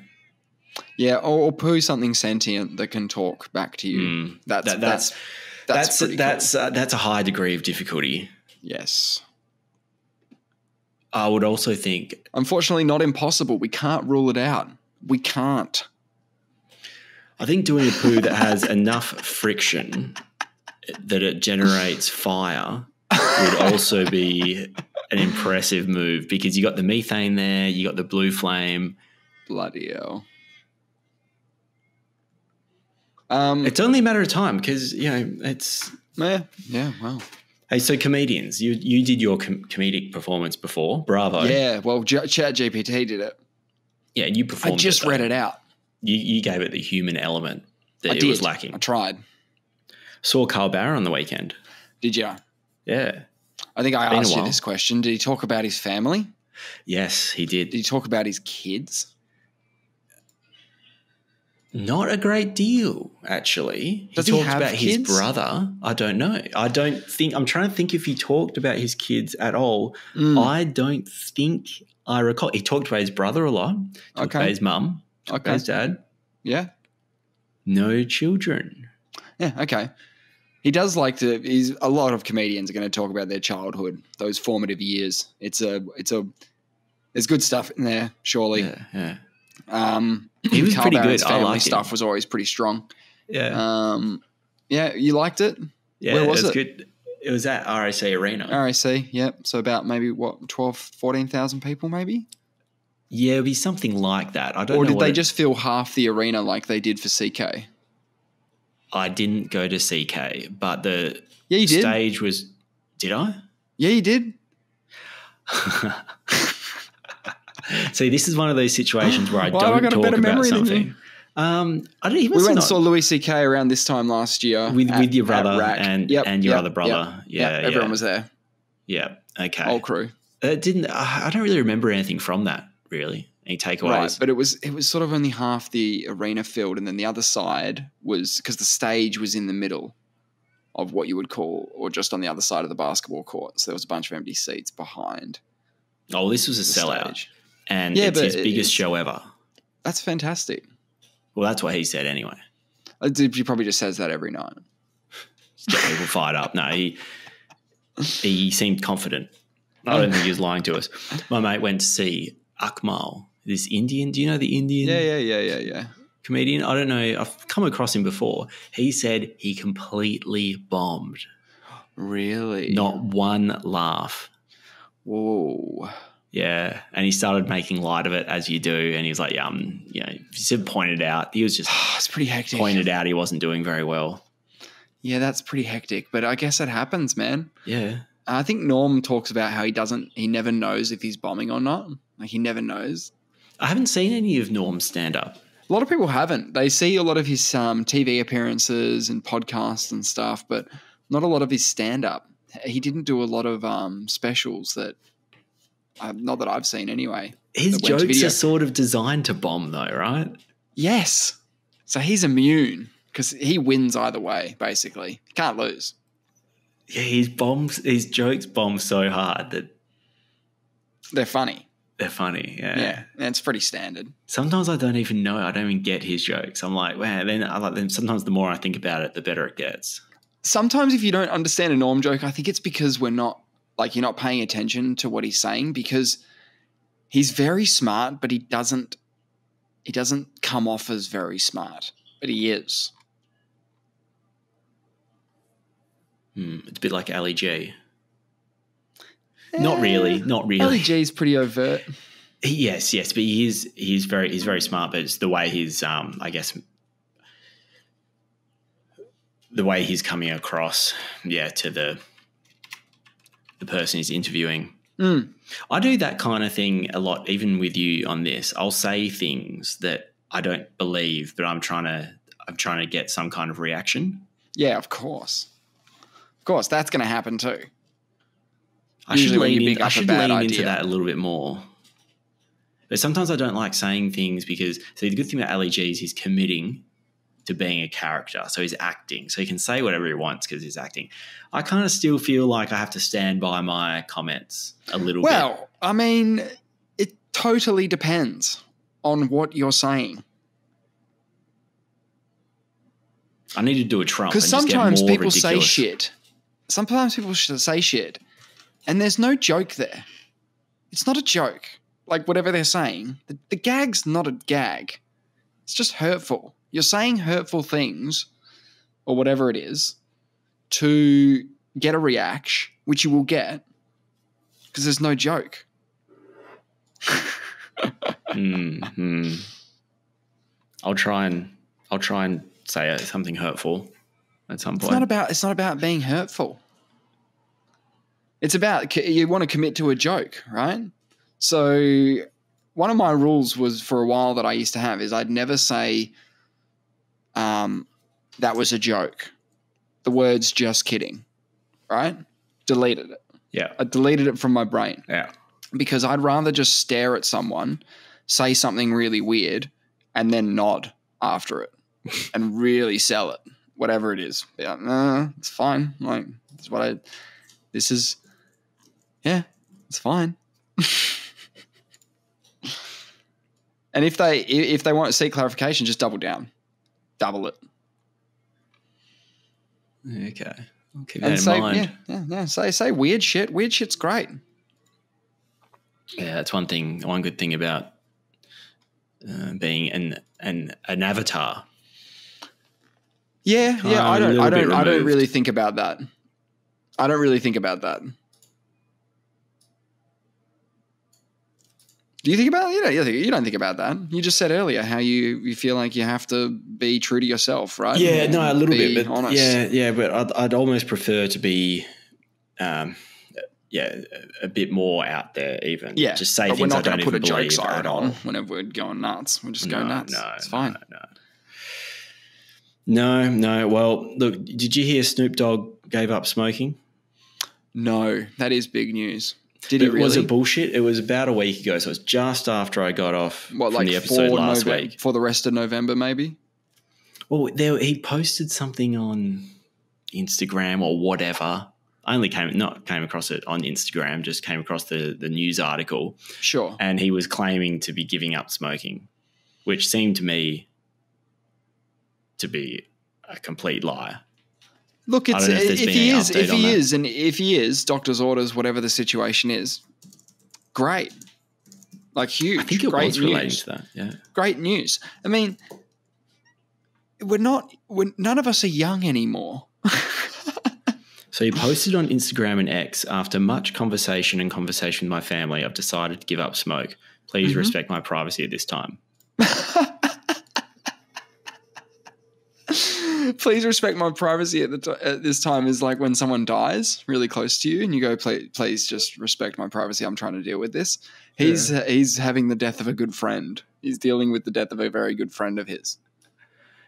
Yeah, or, or poo something sentient that can talk back to you. Mm. That's, That- that's that's that's that's that's cool. uh, that's a high degree of difficulty. yes. I would also think Unfortunately, not impossible. We can't rule it out. We can't. I think doing a poo that has enough friction that it generates fire would also be an impressive move because you got the methane there, you got the blue flame. Bloody hell. Um, It's only a matter of time because you know it's. yeah, yeah, well. Hey, so comedians, you you did your com- comedic performance before. Bravo. Yeah, well, J- Chat GPT did it. yeah. You performed. I just it, read it out. You you gave it the human element that I it did. was lacking. I tried. Saw Carl Barron on the weekend. Did you? Yeah. I think I asked you this question. Did he talk about his family? Yes, he did. Did he talk about his kids? Not a great deal, actually. Does he he talked have about kids? his brother. I don't know. I don't think. I'm trying to think if he talked about his kids at all. Mm, I don't think I recall. He talked about his brother a lot. Talked Okay. about his mum. Talked about okay. his dad. Yeah. No children. Yeah. Okay. He does like to. He's a lot of comedians are going to talk about their childhood, those formative years. It's a. It's a. There's good stuff in there, surely. Yeah, yeah, Um, He was [laughs] Carl pretty Barron's good. I Family liked him. stuff was always pretty strong. yeah. Um, yeah, you liked it. yeah where was it? it? good. It was at RAC Arena. RAC, yep. So about maybe what 12, 14,000 people, maybe. yeah, it'd be something like that. I don't Or know. did they it- just fill half the arena like they did for CK? I didn't go to CK, but the Yeah, you did. stage was. Did I? Yeah, you did. [laughs] [laughs] See, this is one of those situations where I [gasps] Why have I don't a talk better about memory than you? something. Um, I don't. He We must went not, and saw Louis CK around this time last year with at- with your brother and Yep, and your yep, other yep, brother. Yeah, yep, yeah, everyone was there. yeah. Okay. Whole crew. It didn't. I I don't really remember anything from that. Really, any takeaways? Right, but it was it was sort of only half the arena filled, and then the other side was because the stage was in the middle of what you would call, or just on the other side of the basketball court. So there was a bunch of empty seats behind oh, this was a the sellout, stage. And Yeah, it's his biggest it's- show ever. That's fantastic. Well, that's what he said anyway. Uh, He probably just says that every night. Get people fired up. No, he he seemed confident. I don't think he was lying to us. My mate went to see Akmal, this Indian. Do you know the Indian? Yeah, yeah, yeah, yeah, yeah. comedian. I don't know. I've come across him before. He said he completely bombed. Really? Not one laugh. Whoa. Yeah, and he started making light of it as you do, and he was like, "Yeah, um, you know," he said pointed out. He was just [sighs] it's pretty hectic. pointed out he wasn't doing very well. Yeah, that's pretty hectic, but I guess it happens, man. Yeah, I think Norm talks about how he doesn't, he never knows if he's bombing or not. Like he never knows. I haven't seen any of Norm's stand up. A lot of people haven't. They see a lot of his um, TV appearances and podcasts and stuff, but not a lot of his stand up. He didn't do a lot of um, specials that, uh, not that I've seen anyway. His that went to jokes video. are sort of designed to bomb, though, right? Yes. So he's immune because he wins either way, basically. He Can't lose. Yeah, his bombs, his jokes bomb so hard that They're funny. they're funny. Yeah. Yeah. And it's pretty standard. Sometimes I don't even know. I don't even get his jokes. I'm like, wow. Then I like them. Sometimes the more I think about it, the better it gets. Sometimes if you don't understand a norm joke, I think it's because we're not like you're not paying attention to what he's saying because he's very smart, but he doesn't he doesn't come off as very smart, but he is. Hmm, it's a bit like Ali G. Not really. Not really. Ali G is pretty overt. Yes, yes, but he is he's very he's very smart, but it's the way he's um I guess the way he's coming across, yeah, to the the person is interviewing. Mm. I do that kind of thing a lot, even with you on this. I'll say things that I don't believe, but I'm trying to I'm trying to get some kind of reaction. Yeah, of course. Of course, that's going to happen too. I should Usually you lean, in, I should lean into that a little bit more. But sometimes I don't like saying things because see the good thing about Ali G is he's committing to being a character. So he's acting. So he can say whatever he wants because he's acting. I kind of still feel like I have to stand by my comments a little bit. Well, I mean, it totally depends on what you're saying. I need to do a Trump. Because and just get sometimes people say shit. Sometimes people say shit, and there's no joke there. It's not a joke. Like whatever they're saying, the, the gag's not a gag. It's just hurtful. You're saying hurtful things, or whatever it is, to get a reaction, which you will get, because there's no joke. hmm I'll try and I'll try and say something hurtful at some point. It's not about. It's not about being hurtful. It's about you want to commit to a joke, right? So one of my rules was for a while that I used to have is I'd never say, um, "That was a joke." The words "just kidding," right? Deleted it. yeah, I deleted it from my brain yeah. because I'd rather just stare at someone, say something really weird, and then nod after it [laughs] and really sell it, whatever it is. Yeah, nah, it's fine. Like, it's what I, this is, yeah, it's fine. [laughs] and if they, if they want to seek clarification, just double down, double it. Okay, I'll keep that And in say, mind. yeah, yeah, yeah, say, say weird shit. Weird shit's great. Yeah, that's one thing. One good thing about uh, being an an an avatar. Yeah, yeah. I don't. I don't. I don't really think about that. I don't really think about that. Do you think about it? You don't, you don't think about that. You just said earlier how you, you feel like you have to be true to yourself, right? Yeah, no, a little Be bit, but honest. yeah, yeah. But I'd, I'd almost prefer to be, um, yeah, a, bit more out there. Even yeah. just say but we're things I not don't going to put a joke on whenever we're going nuts. We'll just go No, nuts. No, it's no, fine. No, no, no. Well, look, did you hear Snoop Dogg gave up smoking? No, that is big news. Did he really? Was it bullshit? It was about a week ago, so it's just after I got off what from like the episode last Nove- week. for the rest of November, maybe? Well, there, he posted something on Instagram or whatever. I only came not came across it on Instagram, just came across the the news article, Sure. and he was claiming to be giving up smoking, which seemed to me to be a complete lie. Look, it's if if, he is, if he is, and if he is, doctor's orders, whatever the situation is, great, like huge, I think it great was related news, to that. Yeah. great news. I mean, we're not, we're, none of us are young anymore. So he posted on Instagram and X after much conversation and conversation with my family, I've decided to give up smoke. Please Mhm. respect my privacy at this time. [laughs] [laughs] Please respect my privacy at the t- at this time is like when someone dies really close to you and you go please, please just respect my privacy I'm trying to deal with this. He's uh, he's having the death of a good friend. He's dealing with the death of a very good friend of his.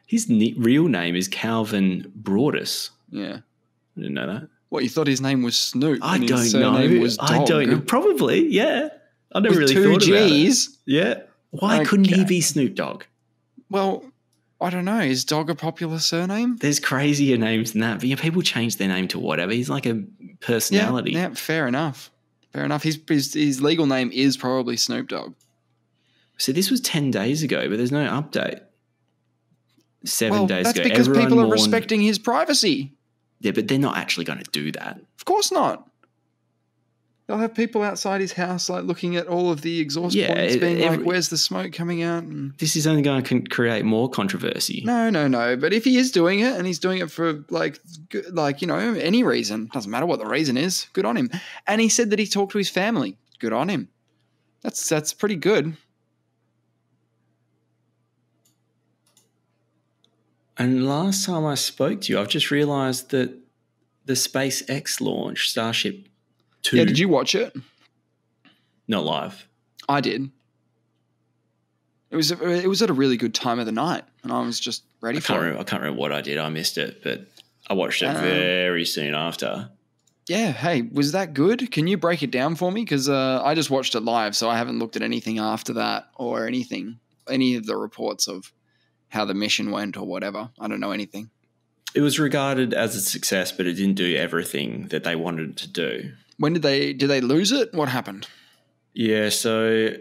His ne- real name is Calvin Broadus. Yeah. I didn't know that. What you thought his name was Snoop? I don't know. Was I don't know. Probably, yeah. I never With really two thought about it. G's. Yeah. Why couldn't he be Snoop Dogg? Well, I don't know. Is Dog a popular surname? There's crazier names than that. But yeah, people change their name to whatever. He's like a personality. Yeah, yeah, fair enough. Fair enough. His, his his legal name is probably Snoop Dogg. So this was 10 days ago, but there's no update. Seven well, days that's ago. That's because Everyone people are mourned- respecting his privacy. Yeah, but they're not actually going to do that. Of course not. They'll have people outside his house, like looking at all of the exhaust Yeah, points, being every- like, "Where's the smoke coming out?" And This is only going to create more controversy. no, no, no. But if he is doing it, and he's doing it for like, like you know, any reason, doesn't matter what the reason is. Good on him. And he said that he talked to his family. Good on him. That's that's pretty good. And last time I spoke to you, I've just realized that the SpaceX launch, Starship 2, Yeah. Did you watch it? not live. I did. It was it was at a really good time of the night, and I was just ready I for can't, it. remember, I can't remember what I did. I missed it, but I watched it Um, very soon after. Yeah. Hey, was that good? Can you break it down for me? Because uh, I just watched it live, so I haven't looked at anything after that or anything, any of the reports of how the mission went or whatever. I don't know anything. It was regarded as a success, but it didn't do everything that they wanted it to do. When did they did they lose it? What happened? Yeah, so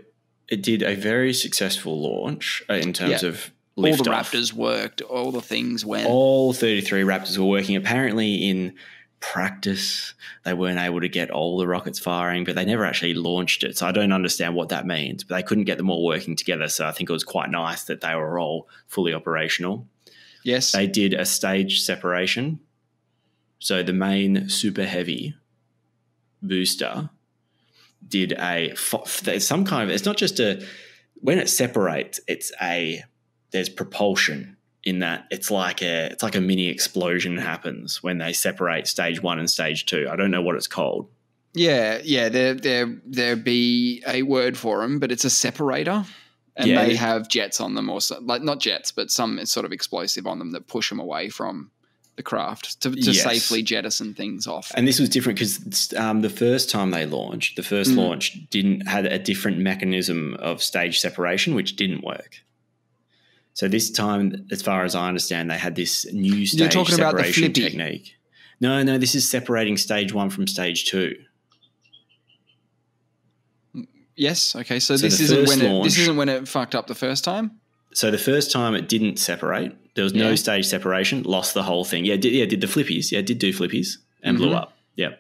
it did a very successful launch uh, in terms Yeah. of all the liftoff. Raptors worked. All the things went. All 33 Raptors were working. Apparently, in practice, they weren't able to get all the rockets firing, but they never actually launched it. So I don't understand what that means. But they couldn't get them all working together. So I think it was quite nice that they were all fully operational. yes. They did a stage separation. So the main super heavy booster did a there's some kind of it's not just a when it separates it's a there's propulsion in that it's like a it's like a mini explosion happens when they separate stage 1 and stage 2 I don't know what it's called yeah. Yeah. There there there be a word for them, but it's a separator. And Yeah. they have jets on them, or so, like not jets, but some sort of explosive on them that push them away from the craft to, to Yes. safely jettison things off. and this was different because um, the first time they launched the first Mm. launch didn't had a different mechanism of stage separation which didn't work so this time as far as i understand they had this new stage You're talking about the separation flippy. technique no no this is separating stage one from stage two Yes. Okay. So, So this isn't when it, this isn't when it fucked up the first time. So the first time it didn't separate there was no Yeah. stage separation lost the whole thing yeah did, yeah did the flippies yeah did do flippies and blew Mhm. up yeah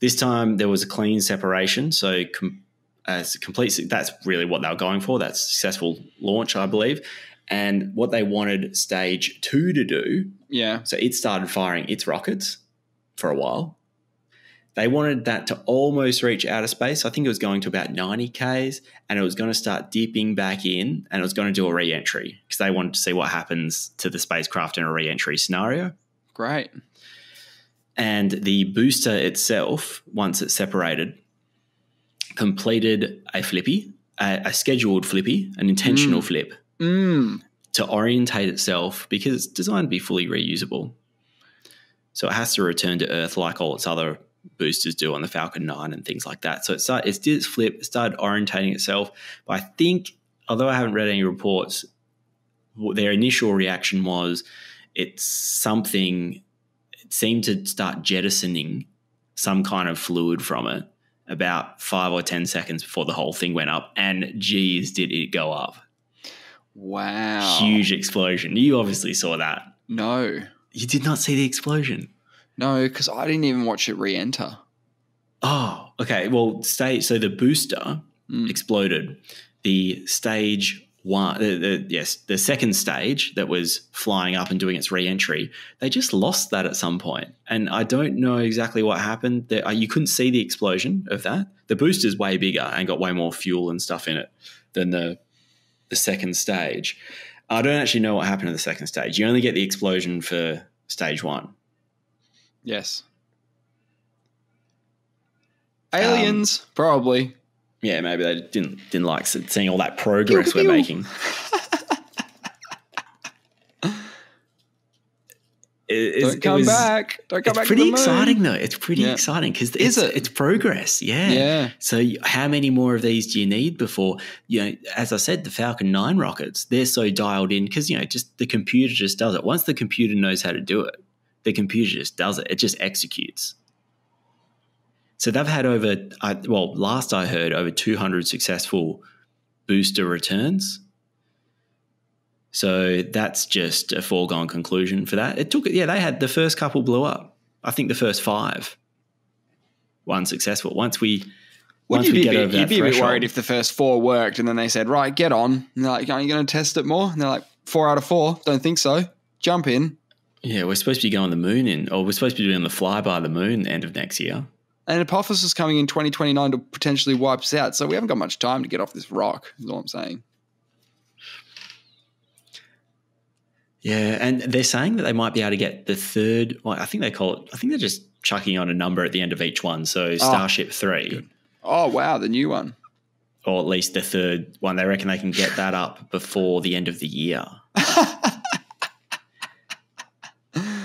this time there was a clean separation so com- as a complete that's really what they were going for that's successful launch i believe and what they wanted stage two to do Yeah. so it started firing its rockets for a while they wanted that to almost reach outer space i think it was going to about 90 ks and it was going to start dipping back in and it was going to do a re-entry because they wanted to see what happens to the spacecraft in a re-entry scenario Great. and the booster itself, once it's separated, completed a flippy, a, a scheduled flippy, an intentional flip Mm. to orientate itself because it's designed to be fully reusable. So it has to return to Earth like all its other boosters do on the Falcon 9 and things like that. So it, start, it did its flip, it started orientating itself. But I think, although I haven't read any reports, their initial reaction was it's something, it seemed to start jettisoning some kind of fluid from it about five or 10 seconds before the whole thing went up. And geez, did it go up Wow. huge explosion. You obviously saw that. No. You did not see the explosion. No, because I didn't even watch it re-enter. Oh, okay. Well, stage so the booster Mm. exploded. The stage one, the, the, yes, the second stage that was flying up and doing its re-entry, they just lost that at some point, and I don't know exactly what happened. There, uh, you couldn't see the explosion of that. The booster's way bigger and got way more fuel and stuff in it than the the second stage. I don't actually know what happened to the second stage. You only get the explosion for stage one. Yes. Aliens, Um, probably. Yeah, maybe they didn't didn't like seeing all that progress we're making. [laughs] It- it's- Don't come it was- back. Don't come It's back. pretty to the moon. exciting though. It's pretty Yeah. exciting because it's, it? it's progress. Yeah. Yeah. So how many more of these do you need before you know? As I said, the Falcon Nine rockets they're so dialed in because you know just the computer just does it. Once the computer knows how to do it, the computer just does it. It just executes. So they've had over I, well, last I heard, over two hundred successful booster returns. So that's just a foregone conclusion for that. It took, it, yeah, they had the first couple blew up. I think the first five one successful. Once we, Would once you we be, get a bit- over you'd be a bit worried if the first four worked and then they said, right, get on. And they're like, are you going to test it more? And they're like, four out of four. Don't think so. Jump in. Yeah, we're supposed to be going the moon in, or we're supposed to be doing the flyby of the moon end of next year. And Apophis is coming in 2029 to potentially wipe us out. So we haven't got much time to get off this rock, is all I'm saying. Yeah, and they're saying that they might be able to get the third. Well, I think they call it. I think they're just chucking on a number at the end of each one. So ah, Starship three, good. Oh, wow, the new one. or at least the third one. They reckon they can get that up before the end of the year. [laughs]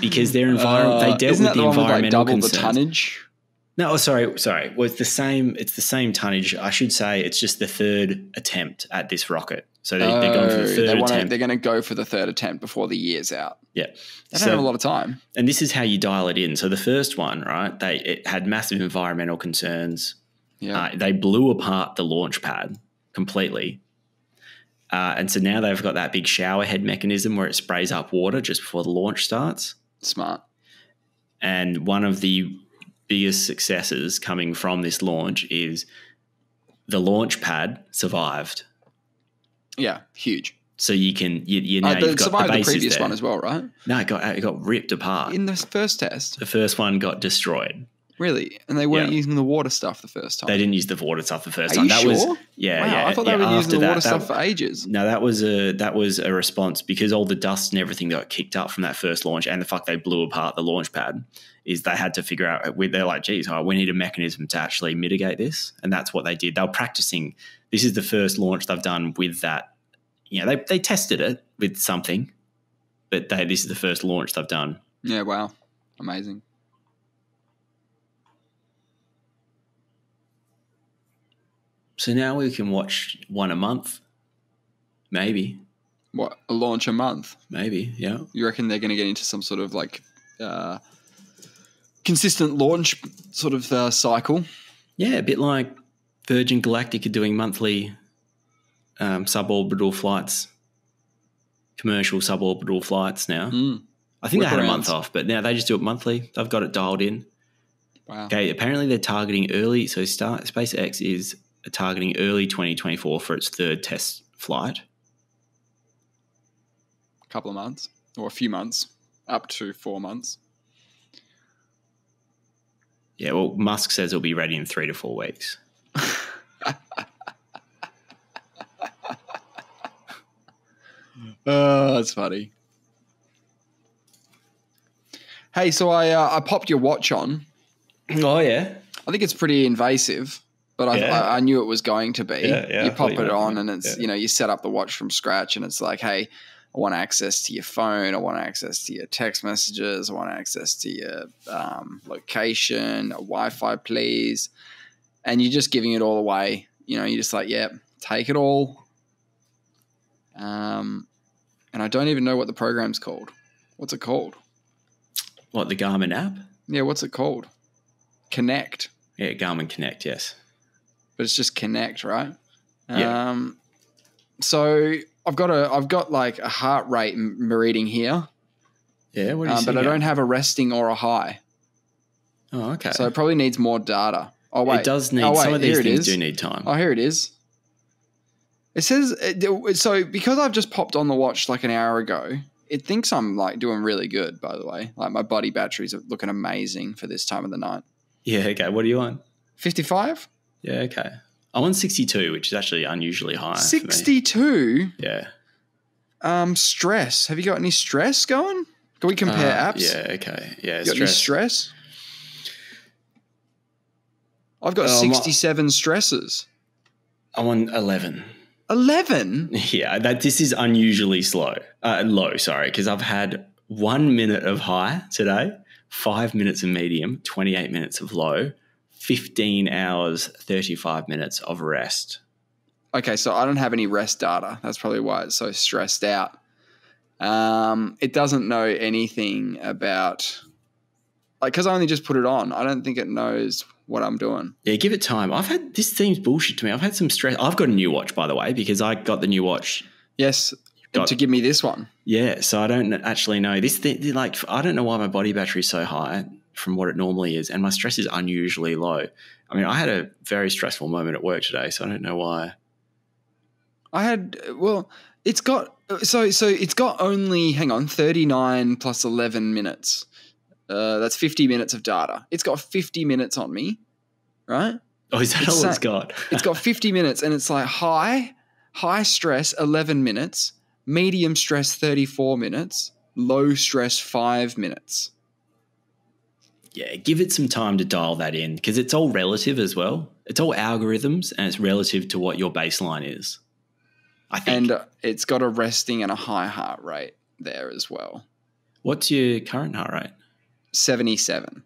because their environment they Uh, dealt isn't with that the the one with like environmental double the tonnage? No, oh, sorry, sorry. Well, it's the same. It's the same tonnage. I should say it's just the third attempt at this rocket. So they, they're going for the Oh, third they wanna- attempt. They're going to go for the third attempt before the year's out. Yeah. They don't have a lot of time. and this is how you dial it in. So the first one, right? They it had massive environmental concerns. Yeah. Uh, they blew apart the launch pad completely. Uh, and so now they've got that big shower head mechanism where it sprays up water just before the launch starts. Smart. And one of the biggest successes coming from this launch is the launch pad survived. Yeah, huge. So you can you, you know Uh, you've the, got the survived the bases previous there. one as well, right? No, it got it got ripped apart. In the first test. the first one got destroyed. Really? And they weren't Yeah. using the water stuff the first time. They didn't use the water stuff the first Are time. you that sure? was yeah, wow, yeah. I thought yeah, they were using the water that, stuff that- for ages. No, that was a that was a response because all the dust and everything that got kicked up from that first launch, and the fact they blew apart the launch pad, is they had to figure out. They're like, "Geez, we need a mechanism to actually mitigate this," and that's what they did. They were practicing. This is the first launch they've done with that. You know, they they tested it with something, but they this is the first launch they've done. Yeah, wow. Amazing. So now we can watch one a month, maybe, What, a launch a month? maybe, yeah. You reckon they're going to get into some sort of like uh, consistent launch sort of uh, cycle? Yeah, a bit like Virgin Galactic are doing monthly um, suborbital flights, commercial suborbital flights now. Mm, I think they had a month off, but now they just do it monthly. They've got it dialed in. wow. Okay, apparently they're targeting early. So Star, SpaceX is targeting early 2024 for its third test flight. A couple of months or a few months, up to four months. Yeah, well, Musk says it'll be ready in three to four weeks. [laughs] Oh, that's funny. Hey, so I uh, I popped your watch on. Oh yeah, I think it's pretty invasive, but I, Yeah. I, I knew it was going to be. Yeah, yeah, you pop it on, and it's you know you set up the watch from scratch, and it's like, hey, I want access to your phone, I want access to your text messages, I want access to your um, location, a Wi-Fi, please, and you're just giving it all away. You know, you're just like, yeah, take it all. Um, and I don't even know what the program's called. What's it called? what the Garmin app? Yeah, what's it called? Connect. Yeah, Garmin Connect. Yes. But it's just connect, right? Yeah. Um, so I've got a I've got like a heart rate m- reading here, Yeah. What do you um, but I here? don't have a resting or a high, Oh, okay. so it probably needs more data. Oh wait, it does need Oh, wait, some of these it things is. do need time. Oh, here it is. It says so because I've just popped on the watch like an hour ago. It thinks I'm like doing really good. By the way, like my body batteries are looking amazing for this time of the night. Yeah, okay. What are you on? Fifty-five. Yeah, okay. I'm on 62, which is actually unusually high. 62 Yeah. um stress have you got any stress going can we compare Uh, apps Yeah, okay. Yeah, you got any stress. stress i've got Oh, I'm 67 stresses I'm on 11. 11 [laughs] Yeah, that this is unusually slow. Uh, low, sorry, because I've had one minute of high today, five minutes of medium, 28 minutes of low, 15 hours, 35 minutes of rest. okay so i don't have any rest data that's probably why it's so stressed out um it doesn't know anything about like because i only just put it on i don't think it knows what i'm doing Yeah, give it time. I've had this seems bullshit to me. I've had some stress. I've got a new watch, by the way, because I got the new watch. yes Got- to give me this one Yeah, so I don't actually know this. Thing, like, I don't know why my body battery is so high from what it normally is, and my stress is unusually low. I mean, I had a very stressful moment at work today, so I don't know why. I had well, it's got so so it's got only hang on thirty nine plus eleven minutes. Uh, that's fifty minutes of data. It's got fifty minutes on me, right? Oh, is that It's all it's got? It's got [laughs] fifty minutes, and it's like high high stress eleven minutes, medium stress thirty four minutes, low stress five minutes. Yeah, give it some time to dial that in because it's all relative as well. It's all algorithms, and it's relative to what your baseline is. I think. And uh, it's got a resting and a high heart rate there as well. What's your current heart rate? 77,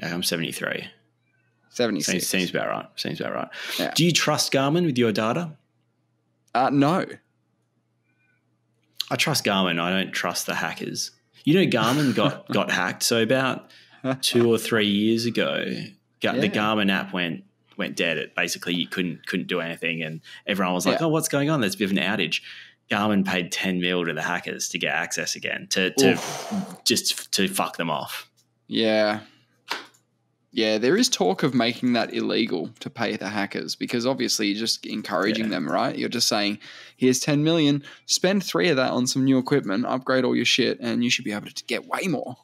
Yeah, I'm 73. 76. Seems, seems about right. Seems about right. Yeah. Do you trust Garmin with your data? Uh, no. I trust Garmin. I don't trust the hackers. You know, Garmin got [laughs] got hacked. So about two or three years ago, Ga- the Garmin app went went dead. It basically you couldn't couldn't do anything, and everyone was like, Yeah. "Oh, what's going on? There's a bit of an outage." Garmin paid ten mil to the hackers to get access again to to just to fuck them off. Yeah. Yeah, there is talk of making that illegal to pay the hackers because obviously you're just encouraging Yeah. them, right? You're just saying, here's 10 million, spend three of that on some new equipment, upgrade all your shit, and you should be able to get way more.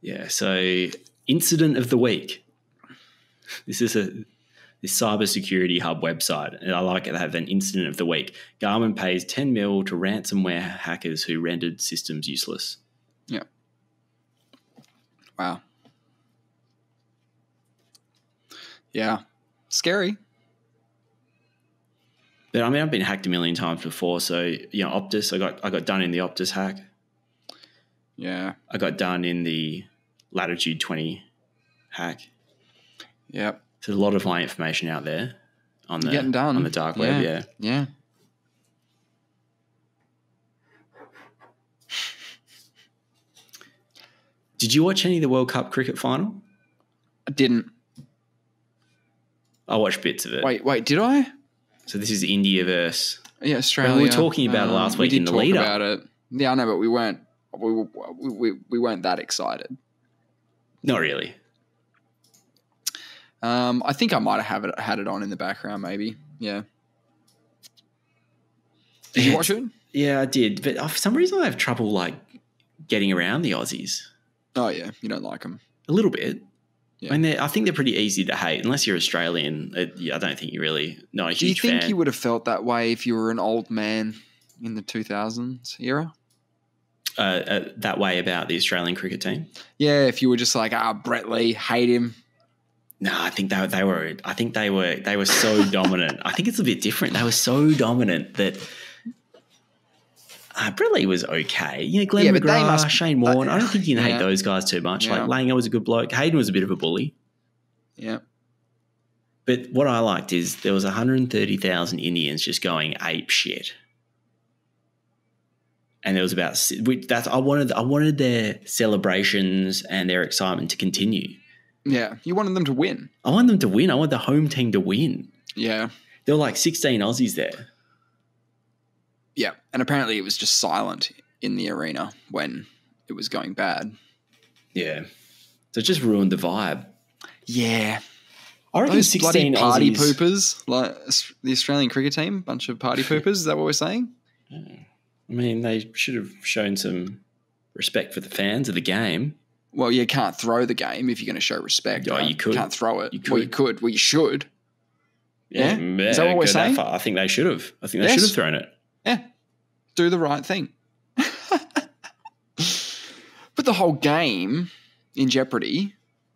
Yeah. So incident of the week. This is a this cybersecurity hub website, and I like it. They have an incident of the week. Garmin pays 10 mil to ransomware hackers who rendered systems useless. Yeah. Wow. Yeah. Scary. But I mean, I've been hacked a million times before. So you know, Optus, I got I got done in the Optus hack. Yeah. I got done in the Latitude 20 hack. Yep. So there's a lot of my information out there on the Getting done. on the dark web. Yeah. Yeah. Did you watch any of the World Cup cricket final? I didn't. I watched bits of it. Wait, wait, did I? So this is India versus. Yeah, Australia. We were talking about it last uh, we week did in the talk lead-up. about it. Yeah, I know, but we weren't. We, we, we, we weren't that excited. Not really. Um, I think I might have it, had it on in the background, maybe. Yeah. Did you watch it? Yeah, I did, but for some reason I have trouble like getting around the Aussies Oh yeah, you don't like them. a little bit. Yeah. I mean, I think they're pretty easy to hate unless you're Australian. It, yeah, I don't think you're really not a Do you think fan. you would have felt that way if you were an old man in the 2000s era? Uh, uh, that way about the Australian cricket team. Yeah, if you were just like, ah, Brett Lee, hate him. No, I think they, they were. I think they were. They were so [laughs] dominant. I think it's a bit different. They were so dominant that uh, Brett Lee was okay. You know, Glenn Yeah, McGrath, must- Shane Warne. I don't think you can Yeah. hate those guys too much. Yeah. Like Langer was a good bloke. Hayden was a bit of a bully. Yeah. But what I liked is there was 130,000 Indians just going ape shit. And there was about which that's I wanted I wanted their celebrations and their excitement to continue. Yeah. You wanted them to win. I wanted them to win. I want the home team to win. Yeah. There were like 16 Aussies there. Yeah. And apparently it was just silent in the arena when it was going bad. Yeah. So it just ruined the vibe. Yeah. I reckon Those 16 party Aussies. poopers, like the Australian cricket team, bunch of party poopers. Is that what we're saying? Hmm. I mean, they should have shown some respect for the fans of the game. Well, you can't throw the game if you're going to show respect. Oh, right? you could. can't throw it. You Well, you could. could. Well, you should. Yeah? yeah Is that what we're saying? far. I think they should have. I think they Yes. should have thrown it. Yeah. Do the right thing. [laughs] but the whole game in jeopardy,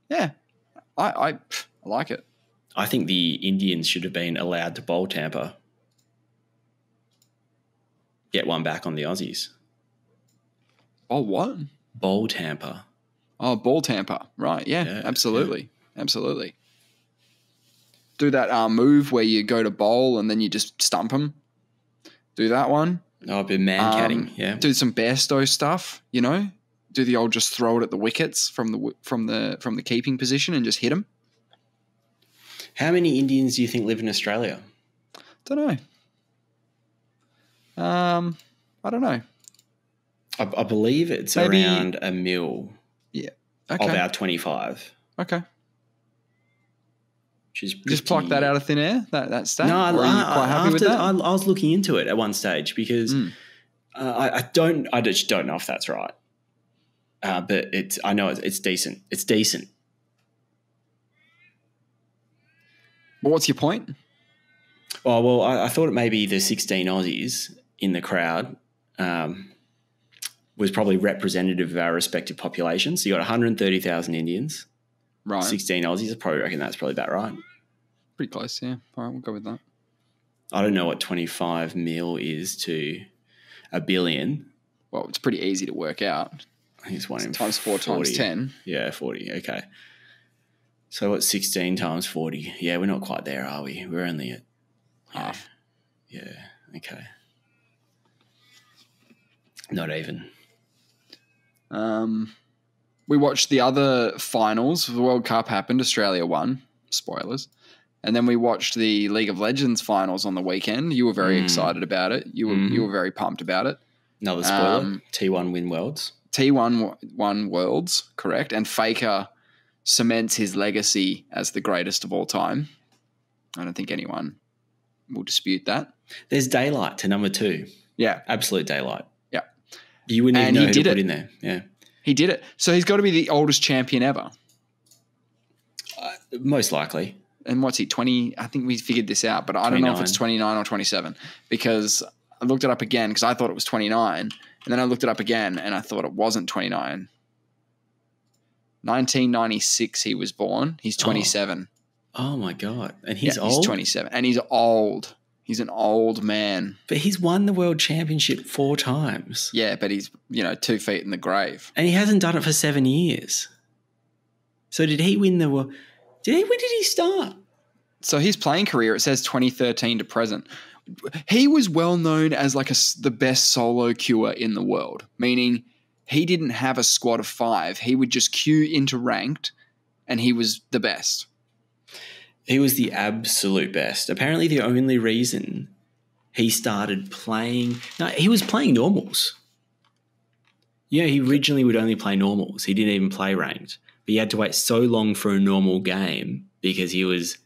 yeah, I, I, I like it. I think the Indians should have been allowed to bowl Tampa. Get one back on the Aussies. Oh, what? Bowl tamper. Oh, ball tamper. Right. Yeah, Yeah, absolutely. Absolutely. Do that uh, move where you go to bowl and then you just stump them. Do that one. Oh, I've been man Um, yeah. Do some Bairstow stuff, you know? Do the old just throw it at the wickets from the from the from the keeping position and just hit them? How many Indians do you think live in Australia? Don't know. Um, I don't know. I, I believe it's Maybe- around a mil Yeah. Okay. of our 25, okay. is Just pluck that out of thin air. That that stat. No, I, quite happy with that? I, I was looking into it at one stage because Mm. uh, I, I don't, I just don't know if that's right. Uh, but it's, I know it's, it's decent. It's decent. But what's your point? Oh well, I, I thought it may be the 16 Aussies in the crowd um, was probably representative of our respective populations. So you got 130,000 Indians, Right. 16 Aussies. I probably reckon that's probably about right. Pretty close. Yeah. All right, we'll go with that. I don't know what 25 mil is to a billion. Well, it's pretty easy to work out. I think it's one in Times four 40. times ten. Yeah, 40. Okay. So what's 16 times 40? Yeah, we're not quite there, are we? We're only at Half. Yeah. Okay. Not even. Um, we watched the other finals. The World Cup happened. Australia won. Spoilers. And then we watched the League of Legends finals on the weekend. You were very Mm. excited about it. You were Mhm. you were very pumped about it. Another spoiler. Um, T1 win worlds. T1 w- won Worlds, correct? And Faker cements his legacy as the greatest of all time. I don't think anyone will dispute that. There's daylight to number two. Yeah, Absolute daylight. You wouldn't And even know he who did to put it. in there. Yeah. he did it. So he's got to be the oldest champion ever. Uh, most likely. and what's he 20 i think we figured this out but i don't know if it's 29. 29 or 27 because i looked it up again because i thought it was 29 and then i looked it up again and i thought it wasn't 29 1996 he was born he's 27 Oh my God. And he's Yeah, old. he's 27 and he's old he's an old man But he's won the world championship four times. yeah but he's you know two feet in the grave And he hasn't done it for seven years. So did he win the world? Did he? When did he start? so his playing career it says 2013 to present he was well known as like a the best solo queuer in the world meaning he didn't have a squad of five he would just queue into ranked and he was the best He was the absolute best. Apparently, the only reason he started playing, no, he was playing normals. Yeah, he originally would only play normals. He didn't even play ranked. But he had to wait so long for a normal game because he was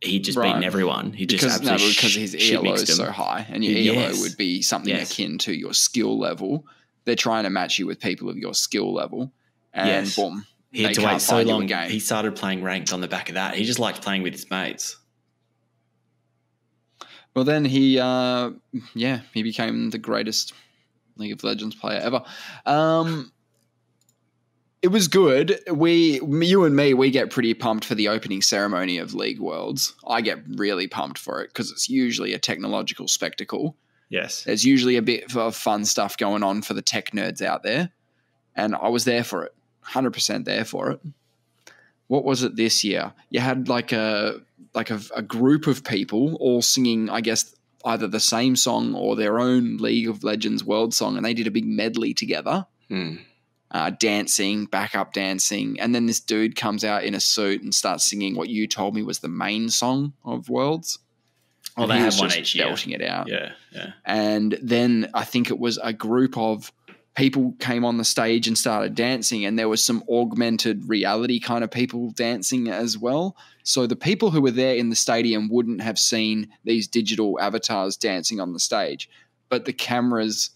he'd just Right. beaten everyone. He just because no, absolutely because his ELO is so high and your Yes. ELO would be something Yes. akin to your skill level they're trying to match you with people of your skill level and Yes. boom He had to wait so find you a long. game. He started playing ranked on the back of that. He just liked playing with his mates. Well, then he, uh, yeah, he became the greatest League of Legends player ever. Um, it was good. We, you and me, we get pretty pumped for the opening ceremony of League Worlds. I get really pumped for it because it's usually a technological spectacle. Yes. There's usually a bit of fun stuff going on for the tech nerds out there, and I was there for it, hundred percent there for it. What was it this year? You had like a like a, a group of people all singing, I guess, either the same song or their own League of Legends world song, and they did a big medley together, Hmm. uh, dancing, backup dancing, and then this dude comes out in a suit and starts singing what you told me was the main song of Worlds. Oh, they he have one each year. belting it out Yeah. Yeah. and then I think it was a group of people came on the stage and started dancing, and there was some augmented reality kind of people dancing as well. So the people who were there in the stadium wouldn't have seen these digital avatars dancing on the stage, but the cameras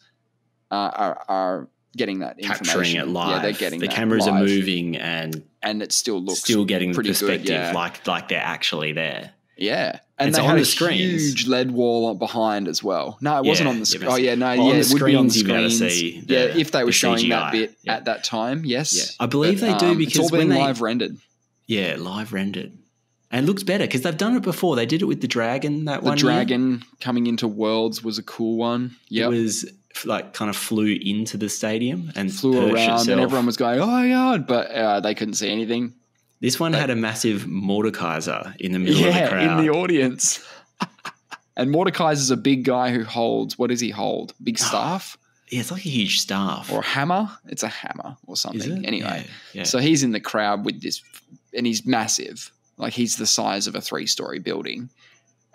uh, are, are getting that capturing it live. Yeah, they're getting the cameras are moving and and it still looks still getting the pretty good, perspective yeah. like like they're actually there. Yeah, and It's they had the a screens. huge LED wall behind as well. No, it wasn't on the screen. Oh yeah, no, on yeah, the it would be on the screens you'd be able to screens. see the- yeah, if they were the showing that bit yeah. at that time, yes. Yeah. I believe they do um, it's all because being when they- live rendered. Yeah, live rendered. And it looks better because they've done it before. They did it with the dragon that The one. year. dragon coming into Worlds was a cool one. Yeah, it was like kind of flew into the stadium and flew around, and everyone was going, "Oh my god!" But uh, they couldn't see anything. This one had a massive Mordekaiser in the middle of the Yeah, crowd. in the audience. [laughs] and Mordekaiser's a big guy who holds what does he hold? Big [gasps] staff yeah, it's like a huge staff. or a hammer? It's a hammer or something. Anyway, Yeah, yeah. So he's in the crowd with this, and he's massive. Like he's the size of a three story building.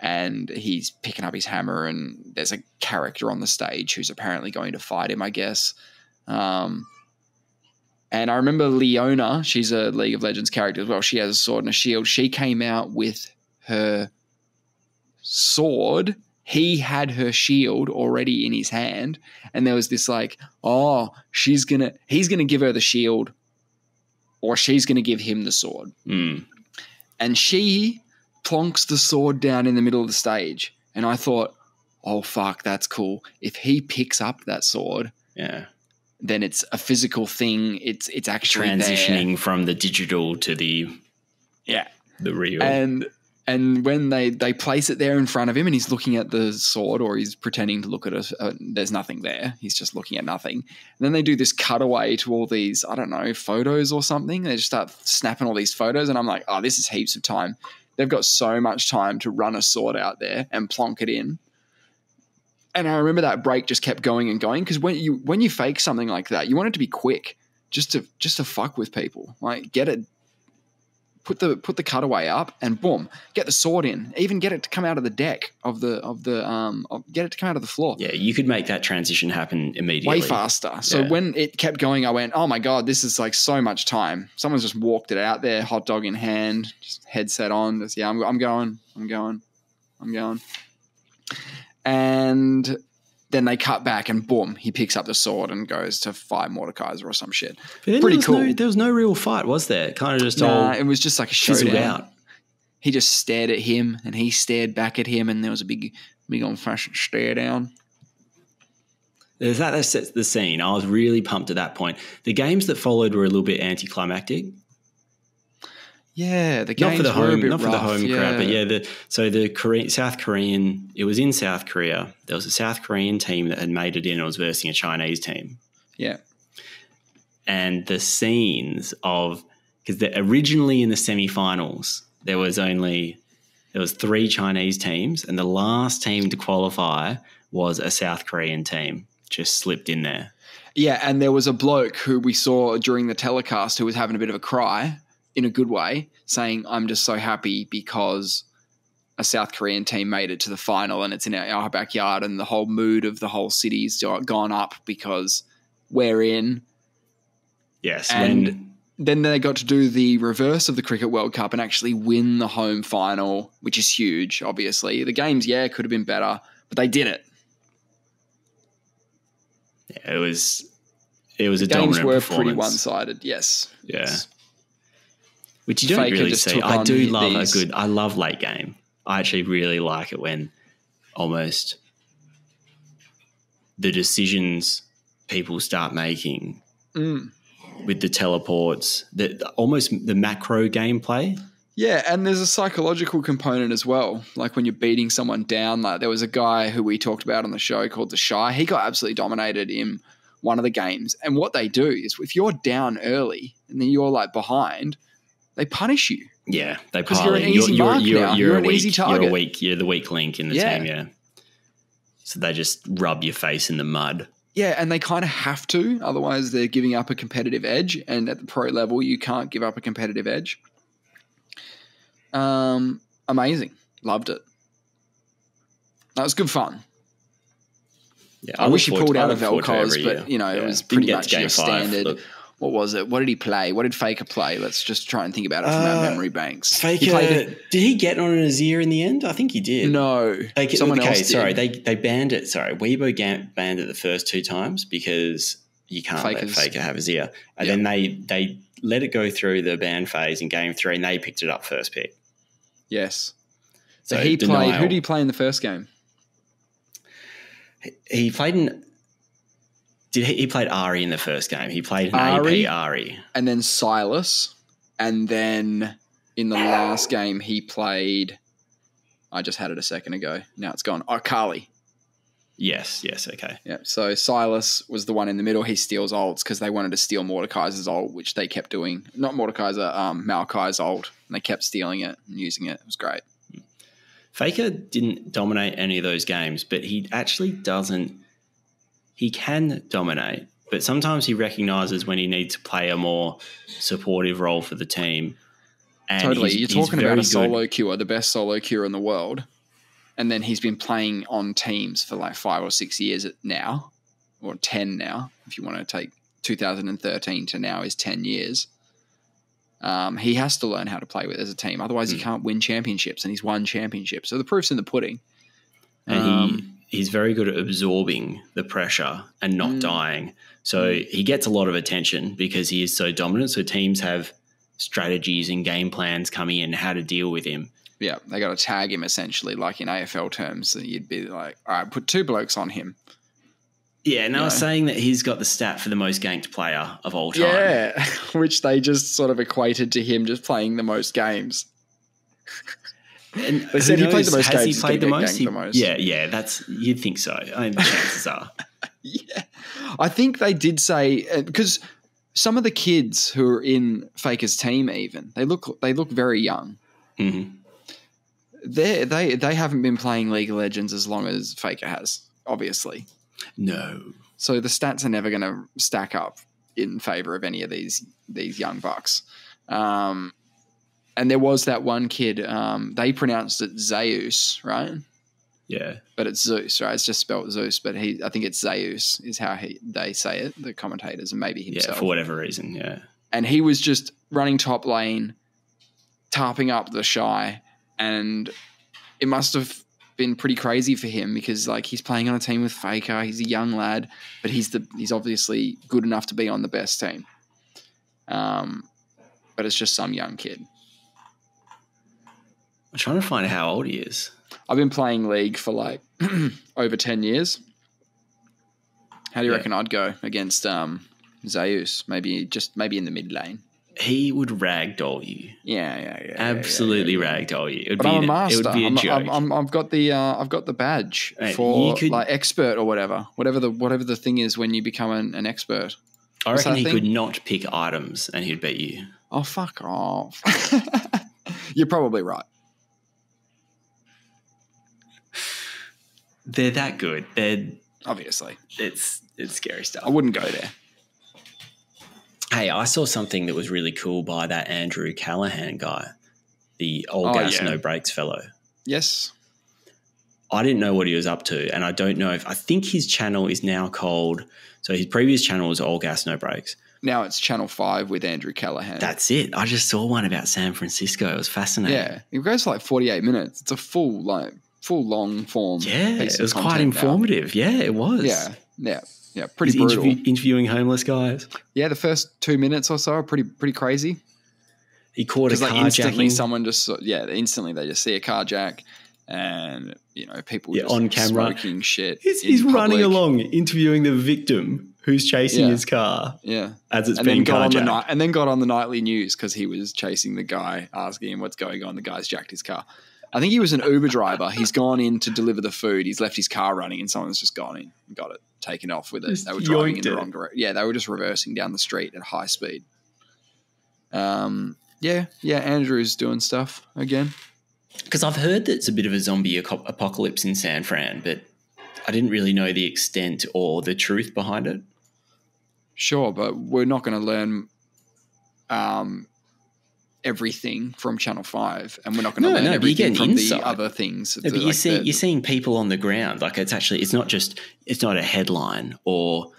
And he's picking up his hammer, and there's a character on the stage who's apparently going to fight him, I guess. Um, and I remember Leona, she's a League of Legends character as well. She has a sword and a shield. She came out with her sword. He had her shield already in his hand. And there was this like, oh, she's gonna he's gonna give her the shield, or she's gonna give him the sword. Mm. And she plonks the sword down in the middle of the stage. And I thought, oh fuck, that's cool. If he picks up that sword, yeah. Then it's a physical thing. It's it's actually there. Transitioning from the digital to the Yeah. the real. And and when they they place it there in front of him and he's looking at the sword or he's pretending to look at it uh, there's nothing there he's just looking at nothing and then they do this cutaway to all these i don't know photos or something they just start snapping all these photos and i'm like oh this is heaps of time they've got so much time to run a sword out there and plonk it in and i remember that break just kept going and going because when you when you fake something like that you want it to be quick just to just to fuck with people like get it put the put the cutaway up and boom, get the sword in. Even get it to come out of the deck of the of the um of, get it to come out of the floor. yeah, you could make that transition happen immediately. Way faster. So Yeah. when it kept going, I went, "Oh my god, this is like so much time." Someone's just walked it out there, hot dog in hand, just headset on. Just yeah, I'm, I'm going, I'm going, I'm going. And then they cut back, and boom, he picks up the sword and goes to fight Mordekaiser or some shit. Pretty there was No, cool. there was no real fight, was there? Kind of just Nah, all it was just like a showdown. out. he just stared at him and he stared back at him and there was a big big old fashioned stare down that that sets the scene. I was really pumped at that point. The games that followed were a little bit anticlimactic. Yeah the Not for the home, not for the rough, home crowd, but yeah. The so the Korean, South Korean. It was in South Korea. There was a South Korean team that had made it in. and was versing a Chinese team. yeah and the scenes of because they originally in the semi-finals there was only there was three Chinese teams, and the last team to qualify was a South Korean team. Just slipped in there. yeah and there was a bloke who we saw during the telecast who was having a bit of a cry in a good way saying i'm just so happy because a South Korean team made it to the final and it's in our, our backyard and the whole mood of the whole city's gone up because we're in Yes, And- when then they got to do the reverse of the Cricket World Cup and actually win the home final, which is huge, obviously. The games, yeah, could have been better, but they did it. Yeah, it was it was a Games dominant were pretty one sided, yes. Yeah. Yes. Which you don't Faker really see. I do love these- a good. I love late game. I actually really like it when almost the decisions people start making Mm. with the teleports, the the- almost the macro gameplay. Yeah, and there's a psychological component as well. Like when you're beating someone down, like there was a guy who we talked about on the show called the Shy. He got absolutely dominated in one of the games. And what they do is if you're down early and then you're like behind, they punish you. Yeah, they pile you're an in. easy mark now. You're a an weak, easy You're a weak. You're the weak link in the Yeah. team. Yeah. So they just rub your face in the mud. Yeah, and they kind of have to, otherwise they're giving up a competitive edge. And at the pro level, you can't give up a competitive edge. Um, amazing, loved it. That was good fun. Yeah, I, look wish forward pulled out of Velcos, but you know it was pretty much your five. standard. Look, What was it? What did he play? What did Faker play? Let's just try and think about it from our Uh, memory banks. Faker, He played did he get on an Azir in the end? I think he did. no, They, someone okay, else did. sorry, they they banned it. Sorry, Weibo banned it the first two times because you can't Fakers. let Faker have his ear, and Yeah. then they they let it go through the ban phase in game three, and they picked it up first pick. yes. So, So he played. Who did he play in the first game? He played in. Did he, he played Ahri in the first game? He played an Ahri? AP Ahri. And then Sylas, and then in the last game he played. I just had it a second ago. Now it's gone. Oh, Carly. Yes, yes, okay. Yeah. So Sylas was the one in the middle. He steals ults because they wanted to steal Mordekaiser's ult, which they kept doing. Not Mordekaiser, um, Malakai's ult. And they kept stealing it and using it. It was great. Faker didn't dominate any of those games, but he actually doesn't. He can dominate, but sometimes he recognizes when he needs to play a more supportive role for the team. And totally. he's- You're talking about a solo queuer, the best solo queuer in the world. And then he's been playing on teams for like five or six years now, or 10 now, if you want to take 2013 to now is 10 years. Um, he has to learn how to play with as a team. Otherwise, he Mm. can't win championships, and he's won championships. So the proof's in the pudding. and Um, he he's very good at absorbing the pressure and not Mm. dying. So he gets a lot of attention because he is so dominant. So teams have strategies and game plans coming in how to deal with him. Yeah, they got to tag him essentially, like in AFL terms. So you'd be like, all right, put two blokes on him. Yeah, and I was saying that he's got the stat for the most ganked player of all time. Yeah, [laughs] which they just sort of equated to him just playing the most games. [laughs] And They said he played the most Has games, he played the most? He- the most. Yeah, yeah. That's you'd think so. I mean, the chances are. [laughs] Yeah, I think they did say uh, because some of the kids who are in Faker's team, even they look they look very young. Mhm. They they they haven't been playing League of Legends as long as Faker has, obviously. No. So the stats are never going to stack up in favor of any of these these young bucks. Um, and there was that one kid. Um, they pronounced it Zeus, right? Yeah. But it's Zeus, right? It's just spelled Zeus, but he I think it's Zeus is how he they say it. The commentators and maybe himself. Yeah. For whatever reason. Yeah. and he was just running top lane, tarping up the shy, and it must have been pretty crazy for him because like he's playing on a team with Faker. He's a young lad, but he's the he's obviously good enough to be on the best team. Um, but it's just some young kid. I'm trying to find how old he is. I've been playing League for like [clears throat] over ten years. How do you Yeah. reckon I'd go against um, Zeus? Maybe just maybe in the mid lane. He would ragdoll you. Yeah, yeah, yeah. Absolutely yeah, yeah, ragdoll you. It would But be I'm a master. It would be a I'm, joke. I'm, I'm, I've got the uh, I've got the badge for could- like expert or whatever, whatever the whatever the thing is when you become an, an expert. I what's reckon he thing? could not pick items and he'd beat you. Oh fuck off! [laughs] You're probably right. They're that good. They're Obviously, it's it's scary stuff. I wouldn't go there. Hey, I saw something that was really cool by that Andrew Callaghan guy, the old Oh, gas yeah. no brakes fellow. Yes, I didn't know what he was up to, and I don't know if I think his channel is now called. So his previous channel was all gas no brakes. now it's Channel Five with Andrew Callaghan. That's it. I just saw one about San Francisco. It was fascinating. yeah, it goes for like 48 minutes. It's a full like full long form. yeah, it was quite informative. Yeah, it was. Yeah, yeah, yeah. Pretty He's brutal. interview- interviewing homeless guys. yeah, the first two minutes or so are pretty pretty crazy. He caught a like instantly, carjacking someone just yeah, instantly they just see a carjack, and you know people Yeah, just on camera. smoking shit. He's, he's running along interviewing the victim who's chasing Yeah. his car yeah, as it's and being the carjacked. night, and then got on the nightly news because he was chasing the guy, asking him what's going on. The guy's jacked his car. I think he was an Uber driver. He's gone in to deliver the food. He's left his car running, and someone's just gone in and got it taken off with it. Just they were driving in the it. wrong direction. Yeah, they were just reversing down the street at high speed. Um, yeah, yeah. Andrew's doing stuff again. Because I've heard that it's a bit of a zombie apocalypse in San Fran, but I didn't really know the extent or the truth behind it. Sure, but we're not going to learn um, everything from Channel Five, and we're not going to No, learn no, everything from insight. the other things. No, but you're like seeing the- you're seeing people on the ground. Like it's actually it's not just it's not a headline or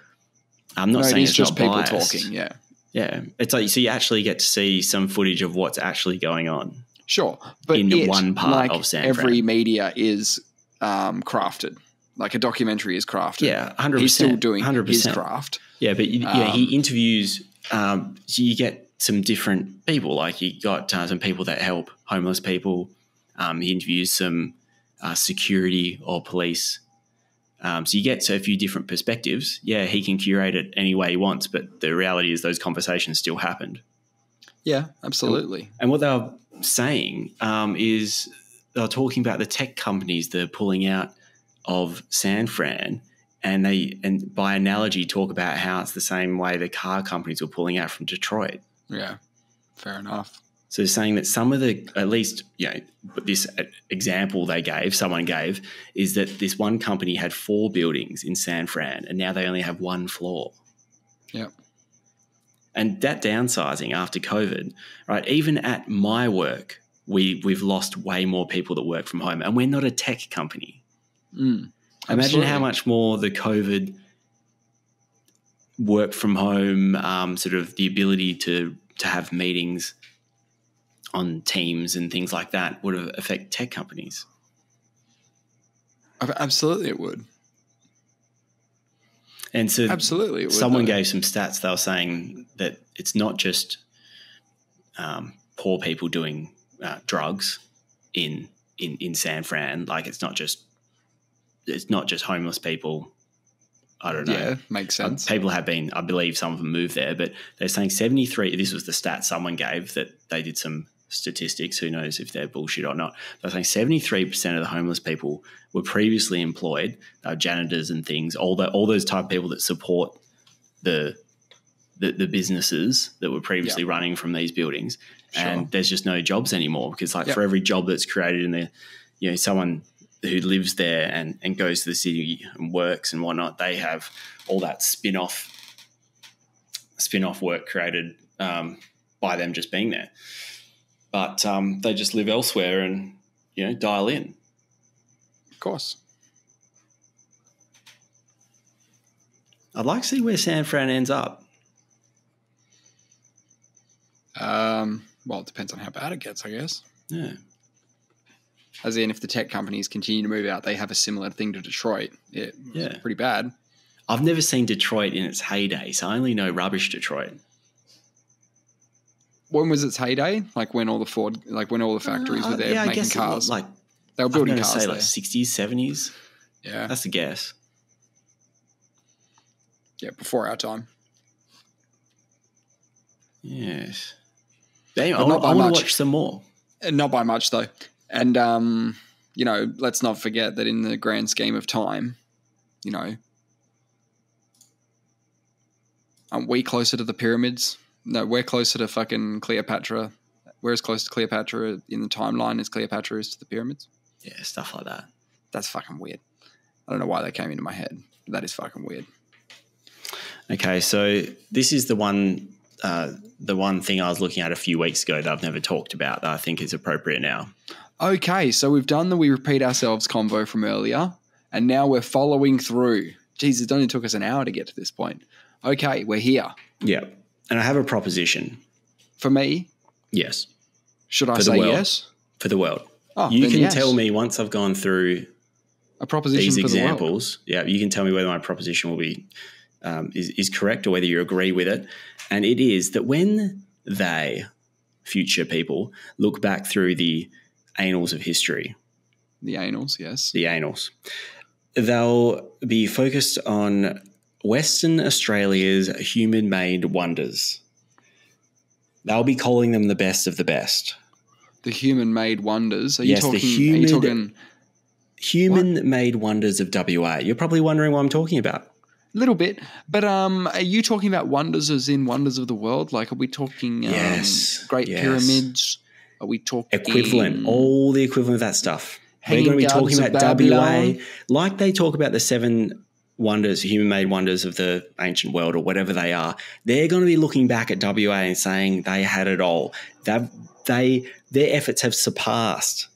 I'm not no, saying it's just people biased. talking. Yeah, Yeah, it's like so you actually get to see some footage of what's actually going on. sure, but In it, one part like of San every Fran. media is um, crafted. Like a documentary is crafted. Yeah, hundred he's still doing hundred his percent. craft. Yeah, but you, yeah, Um, he interviews. Um, so you get some different people. Like you got uh, some people that help homeless people. Um, he interviews some uh, security or police. Um, so you get so a few different perspectives. Yeah, he can curate it any way he wants, but the reality is those conversations still happened. Yeah, absolutely. And what they were saying um, is they were talking about the tech companies that are pulling out of San Fran, and they and by analogy talk about how it's the same way the car companies were pulling out from Detroit. Yeah, fair enough. So they're saying that some of the, at least, you know, this example they gave, someone gave, is that this one company had four buildings in San Fran, and now they only have one floor. Yep. And that downsizing after COVID, right? Even at my work, we we've lost way more people that work from home, and we're not a tech company. Mm, Imagine how much more the COVID work from home, um, sort of the ability to to have meetings on Teams and things like that would affect tech companies. Absolutely, it would. And so Absolutely, it would. someone though. gave some stats. They were saying that it's not just um, poor people doing uh, drugs in in in San Fran. Like it's not just it's not just homeless people. I don't know. Yeah, makes Uh, sense. people have been, I believe, some of them moved there, but they're saying seventy three. This was the stat someone gave that they did some statistics. Who knows if they're bullshit or not? They're saying seventy three percent of the homeless people were previously employed, uh, janitors and things. All the all those type of people that support the the, the businesses that were previously running from these buildings, Sure. and there's just no jobs anymore because like for every job that's created in the, you know, someone who lives there and, and goes to the city and works and whatnot, they have all that spin off spin off work created um, by them just being there. But um, they just live elsewhere and you know dial in. of course. I'd like to see where San Fran ends up. Um, well, it depends on how bad it gets, I guess. Yeah, As in, if the tech companies continue to move out, they have a similar thing to Detroit. It, Yeah. it's pretty bad. I've never seen Detroit in its heyday, so I only know rubbish Detroit. When was its heyday? Like when all the Ford, like when all the factories Uh, were there yeah, I making cars. like they were building cars say there. like sixties, seventies. yeah, That's a guess. yeah, before our time. Yes. But I, not by want much. to watch some more. Uh, Not by much though. And um, you know, let's not forget that in the grand scheme of time, you know, aren't we closer to the pyramids? No, we're closer to fucking Cleopatra. We're as close to Cleopatra in the timeline as Cleopatra is to the pyramids. Yeah, stuff like that. That's fucking weird. I don't know why that came into my head. That is fucking weird. Okay, so this is the one, uh, the one thing I was looking at a few weeks ago that I've never talked about that I think is appropriate now. Okay, so we've done the we repeat ourselves convo from earlier, and now we're following through. Jeez, it only took us an hour to get to this point. Okay, we're here. Yeah, and I have a proposition. For me, Yes, should I say world. yes? for the world. Oh, you can yes. tell me once I've gone through a proposition these for the world. examples. Yeah, you can tell me whether my proposition will be um, is, is correct or whether you agree with it. And it is that when they, future people, look back through the annals of history, The anals, yes. the annals, they'll be focused on Western Australia's human-made wonders. They'll be calling them the best of the best. The human-made wonders. Are Yes, you talking? are human- you talking Human-made wonders of WA. You're probably wondering what I'm talking about. a little bit? But um, are you talking about wonders as in wonders of the world? Like, are we talking um, Yes, Great yes. Pyramids? Are we talking equivalent, all the equivalent of that stuff. We're going to be talking about WA like they talk about the seven wonders, human made wonders of the ancient world or whatever they are, they're going to be looking back at WA and saying they had it all. They've, they their efforts have surpassed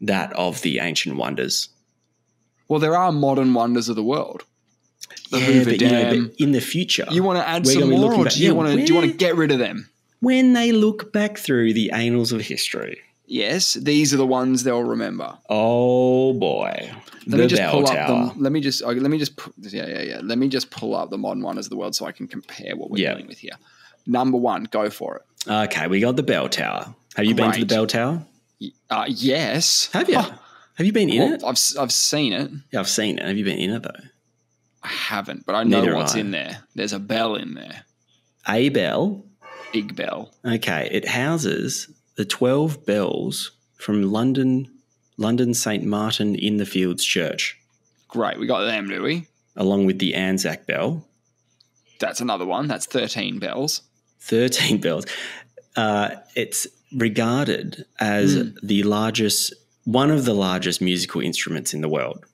that of the ancient wonders. Well, there are modern wonders of the world. The Yeah, Hoover but, you know, Dam. in the future, You want to add some more, or back- do you Yeah, want to? Do you want to get rid of them? When they look back through the annals of history, Yes, these are the ones they'll remember. oh boy, Let the me just bell pull tower. up them. Let me just. let me just. Yeah, yeah, yeah. Let me just pull up the modern wonders of the world so I can compare what we're Yeah. dealing with here. Number one, go for it. Okay, we got the bell tower. Have you been to the bell tower? Uh, yes. Have you? Oh, Have you been in well, it? I've I've seen it. Yeah, I've seen it. Have you been in it though? I haven't, but I know Neither what's I. in there. There's a bell in there. A bell. Big bell. Okay, it houses the twelve bells from London, London St Martin in the Fields Church, Great. We got them, do we? along with the Anzac bell. That's another one. That's 13 bells. 13 [laughs] bells. Uh, it's regarded as Hmm. the largest, one of the largest musical instruments in the world.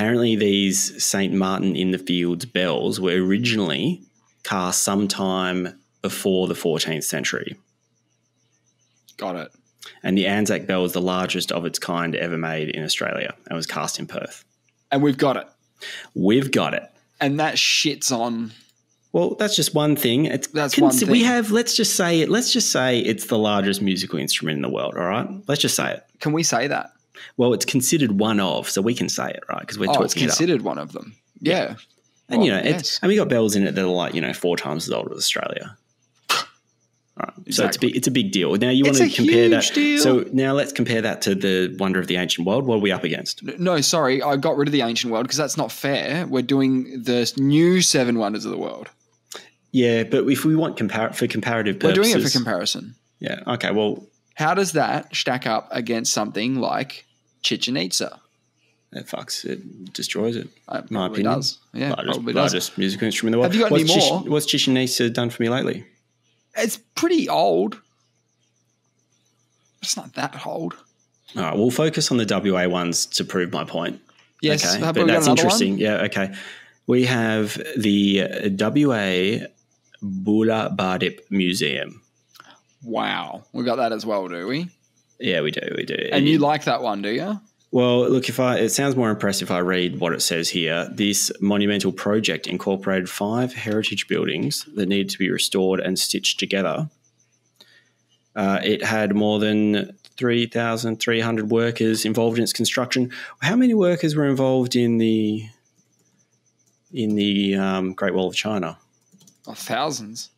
Apparently, these St. Martin in the Fields bells were originally cast sometime before the 14th century. Got it. And the Anzac bell is the largest of its kind ever made in Australia and was cast in Perth. And we've got it. We've got it. And that shits on. Well, that's just one thing. It's That's one We have. Let's just say it. Let's just say it's the largest musical instrument in the world. All right. Let's just say it. Can we say that? Well, it's considered one of, so we can say it, right? Because we're Oh, talking it's it considered one of them. Yeah. And you oh, know, it's, yes. and we got bells in it that are like you know four times as old as Australia. Right. So it's a big, it's a big deal. Now you It's want to a compare huge that. deal. So now let's compare that to the wonder of the ancient world. What are we up against? No, sorry, I got rid of the ancient world because that's not fair. We're doing the new seven wonders of the world. Yeah, but if we want compar- for comparative purposes, We're doing it for comparison. yeah. Okay. Well, How does that stack up against something like Chichen Itza? that fucks it, destroys it. Uh, it My opinion. does. Yeah, largest, probably does. largest musical instrument in the world. Have you got what's any Chichen- more? what's Chichen Itza done for me lately? It's pretty old. It's not that old. All right, we'll focus on the WA ones to prove my point. Yes, okay, but that's interesting. one? Yeah, okay. We have the uh, WA Boola Bardip Museum. Wow, we got that as well, do we? Yeah, we do, we do. And you like that one, do you? Well, look, if I it sounds more impressive if I read what it says here. This monumental project incorporated five heritage buildings that needed to be restored and stitched together. Uh, it had more than 3,300 workers involved in its construction. How many workers were involved in the in the um, Great Wall of China? Oh, thousands.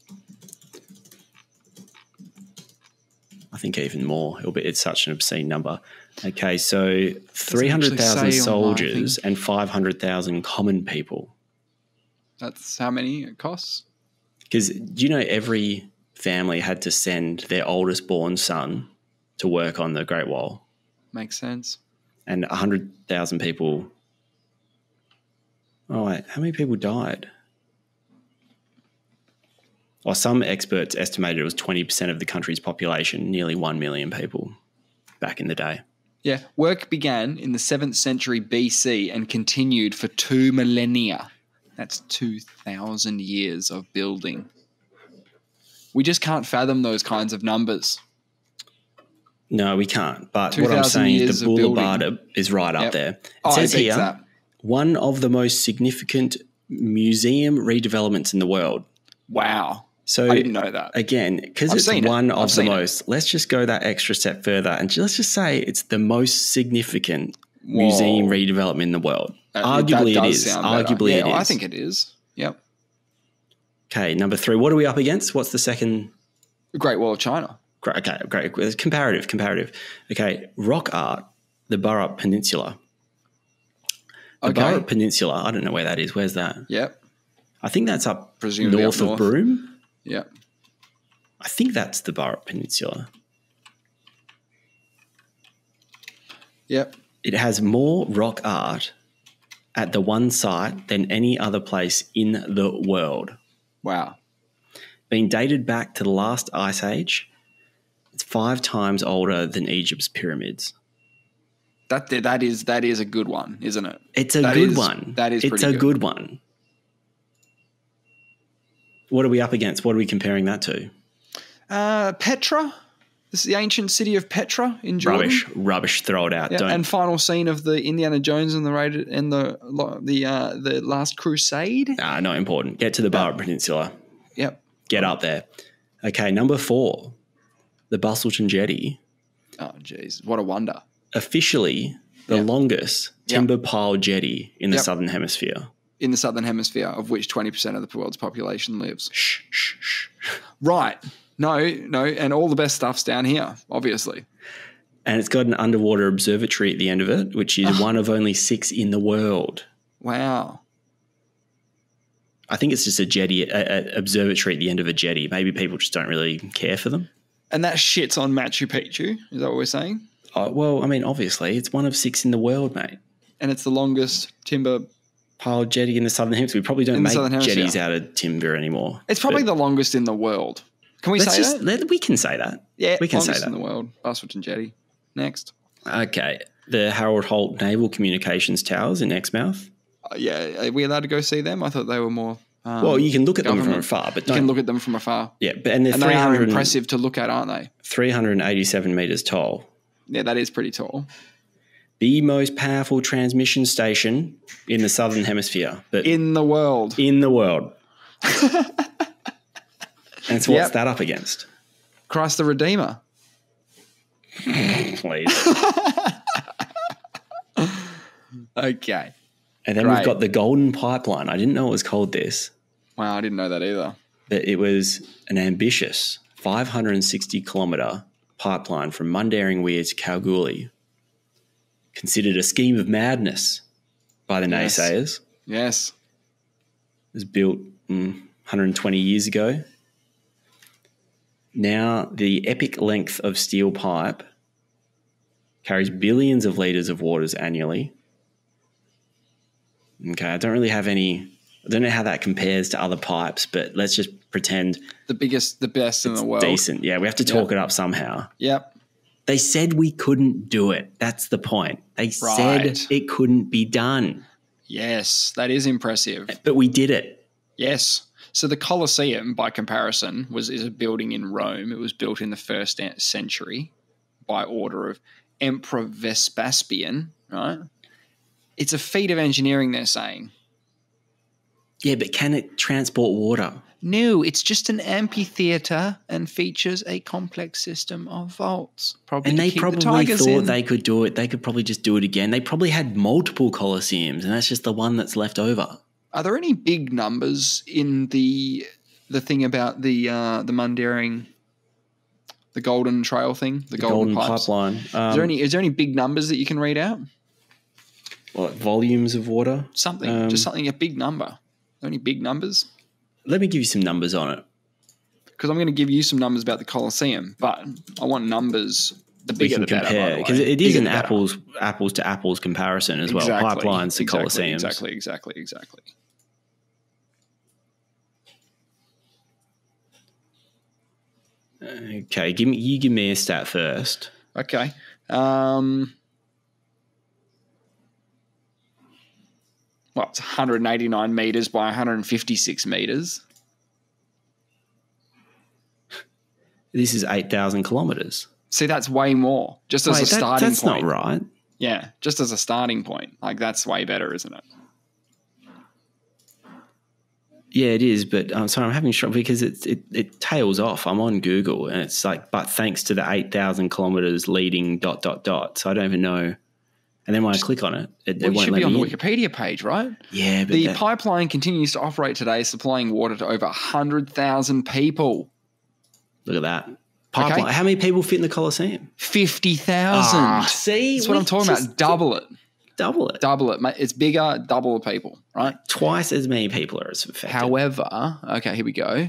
I think even more. It'll be, it's such an obscene number. Okay, so 300,000 say on my soldiers and 500,000 common people. That's how many it costs. Because do you know every family had to send their oldest born son to work on the Great Wall, Makes sense. and hundred thousand people. Oh wait, how many people died? Or some experts estimated it was twenty percent of the country's population, nearly one million people, back in the day. Yeah, work began in the 7th century BC and continued for two millennia. That's 2,000 years of building. We just can't fathom those kinds of numbers. No, we can't. But what I'm saying is the. Boulevard is right up Yep. there. It Oh, says here that. one of the most significant museum redevelopments in the world. Wow. So I didn't know that. again, because it's it. one I've of the seen it. most, let's just go that extra step further and let's just say it's the most significant Whoa. museum redevelopment in the world. Uh, that- Arguably that it is. Arguably yeah, it is. I think it is. Yep. Okay, number three. What are we up against? What's the second? Great Wall of China. Great, okay, great. It's comparative, comparative. Okay, rock art, the Burrup Peninsula. The Okay. Burrup Peninsula, I don't know where that is. Where's that? Yep. I think that's up Presumably north up of north. Broome. Yep. I think that's the Burrup Peninsula. Yep. It has more rock art at the one site than any other place in the world. Wow. Being dated back to the last ice age, it's five times older than Egypt's pyramids. That that is that is a good one, isn't it? It's a That good is- one. that is It's a good. good one. What are we up against? What are we comparing that to? Uh, Petra. This is the ancient city of Petra in Jordan. Rubbish. Rubbish. Throw it out. Yeah, Don't. and final scene of the Indiana Jones and the rated and the the uh, the Last Crusade. Ah, not important. Get to the Barra Peninsula. Yep. Get up there. Okay, number four, the Busselton Jetty. Oh, jeez, what a wonder. Officially the Yeah. longest Yep. timber pile jetty in the Yep. southern hemisphere. In the southern hemisphere, of which twenty percent of the world's population lives. Shh, shh, shh. Right. No, no, and all the best stuff's down here, obviously. And it's got an underwater observatory at the end of it, which is Ah. one of only six in the world. Wow. I think it's just a jetty, a, a observatory at the end of a jetty. Maybe people just don't really care for them. And that shit's on Machu Picchu. Is that what we're saying? Oh, well, I mean, obviously, it's one of six in the world, mate. And it's the longest timber. Pile jetty in the southern hemisphere. We probably don't make jetties out of timber anymore. It's probably the longest in the world. Can we say just that? let, we can say that. Yeah, we can say that. in the world. Busselton Jetty. Next. Okay, the Harold Holt Naval Communications Towers in Exmouth. Uh, yeah, are we allowed to go see them? I thought they were more. Um, Well, you can look at them from government. afar, but you can look at them from afar, yeah, but and they're and they are 300 impressive to look at, aren't they? 387 meters tall. Yeah, that is pretty tall. The most powerful transmission station in the southern hemisphere, but in, the world, In the world. [laughs] and so, what's Yep. that up against? Christ the Redeemer. [laughs] Please. [laughs] Okay. And then Great. we've got the Golden Pipeline. I didn't know it was called this, Wow, I didn't know that either. but it was an ambitious 560 kilometre pipeline from Mundaring Weir to Kalgoorlie. Considered a scheme of madness by the Yes. naysayers. Yes. It was built mm, 120 years ago. Now, the epic length of steel pipe carries billions of litres of waters annually. Okay, I don't really have any, I don't know how that compares to other pipes, but let's just pretend The biggest, the best in the world. decent. Yeah, we have to talk it up somehow. Yep. They said we couldn't do it. That's the point. They Right. said it couldn't be done, Yes, that is impressive. but we did it. Yes. So the Colosseum, by comparison, was is a building in Rome. It was built in the first century by order of Emperor Vespasian. Right. It's a feat of engineering. They're saying. Yeah, but can it transport water? No, it's just an amphitheater and features a complex system of vaults. Probably And they keep the probably thought in. they could do it. They could probably just do it again. They probably had multiple Colosseums, and that's just the one that's left over. Are there any big numbers in the the thing about the uh, the Mundaring, the Golden Trail thing, the, The Golden, Golden? Pipeline. Um, Is there any is there any big numbers that you can read out? what, volumes of water? Something, Um, just something a big number. Any big numbers? Let me give you some numbers on it. Because I'm going to give you some numbers about the Colosseum, but I want numbers. The We bigger can the better, compare because it is Bigger an apples apples to apples comparison as well. Pipelines to exactly, Colosseums. Exactly, exactly, exactly. Okay, give me you give me a stat first. Okay. Um, well, it's 189 meters by 156 meters. This is eight thousand kilometers. See, that's way more. Just as Wait, a that- starting that's point. not right. Yeah, just as a starting point. Like that's way better, isn't it? Yeah, it is, but I'm sorry, I'm having trouble because it, it it tails off. I'm on Google and it's like, but thanks to the eight thousand kilometers leading dot dot dot. So I don't even know. And then when I click on it, it, Well, it you won't should let be on the in. Wikipedia page, right? Yeah, but The that- pipeline continues to operate today, supplying water to over 100,000 people. look at that pipeline. How many people fit in the Colosseum? 50,000. Ah, see, That's what I'm talking about. Double it. Double it. Double it. mate. It's bigger, double the people, right? Twice as many people are affected. However, okay, here we go.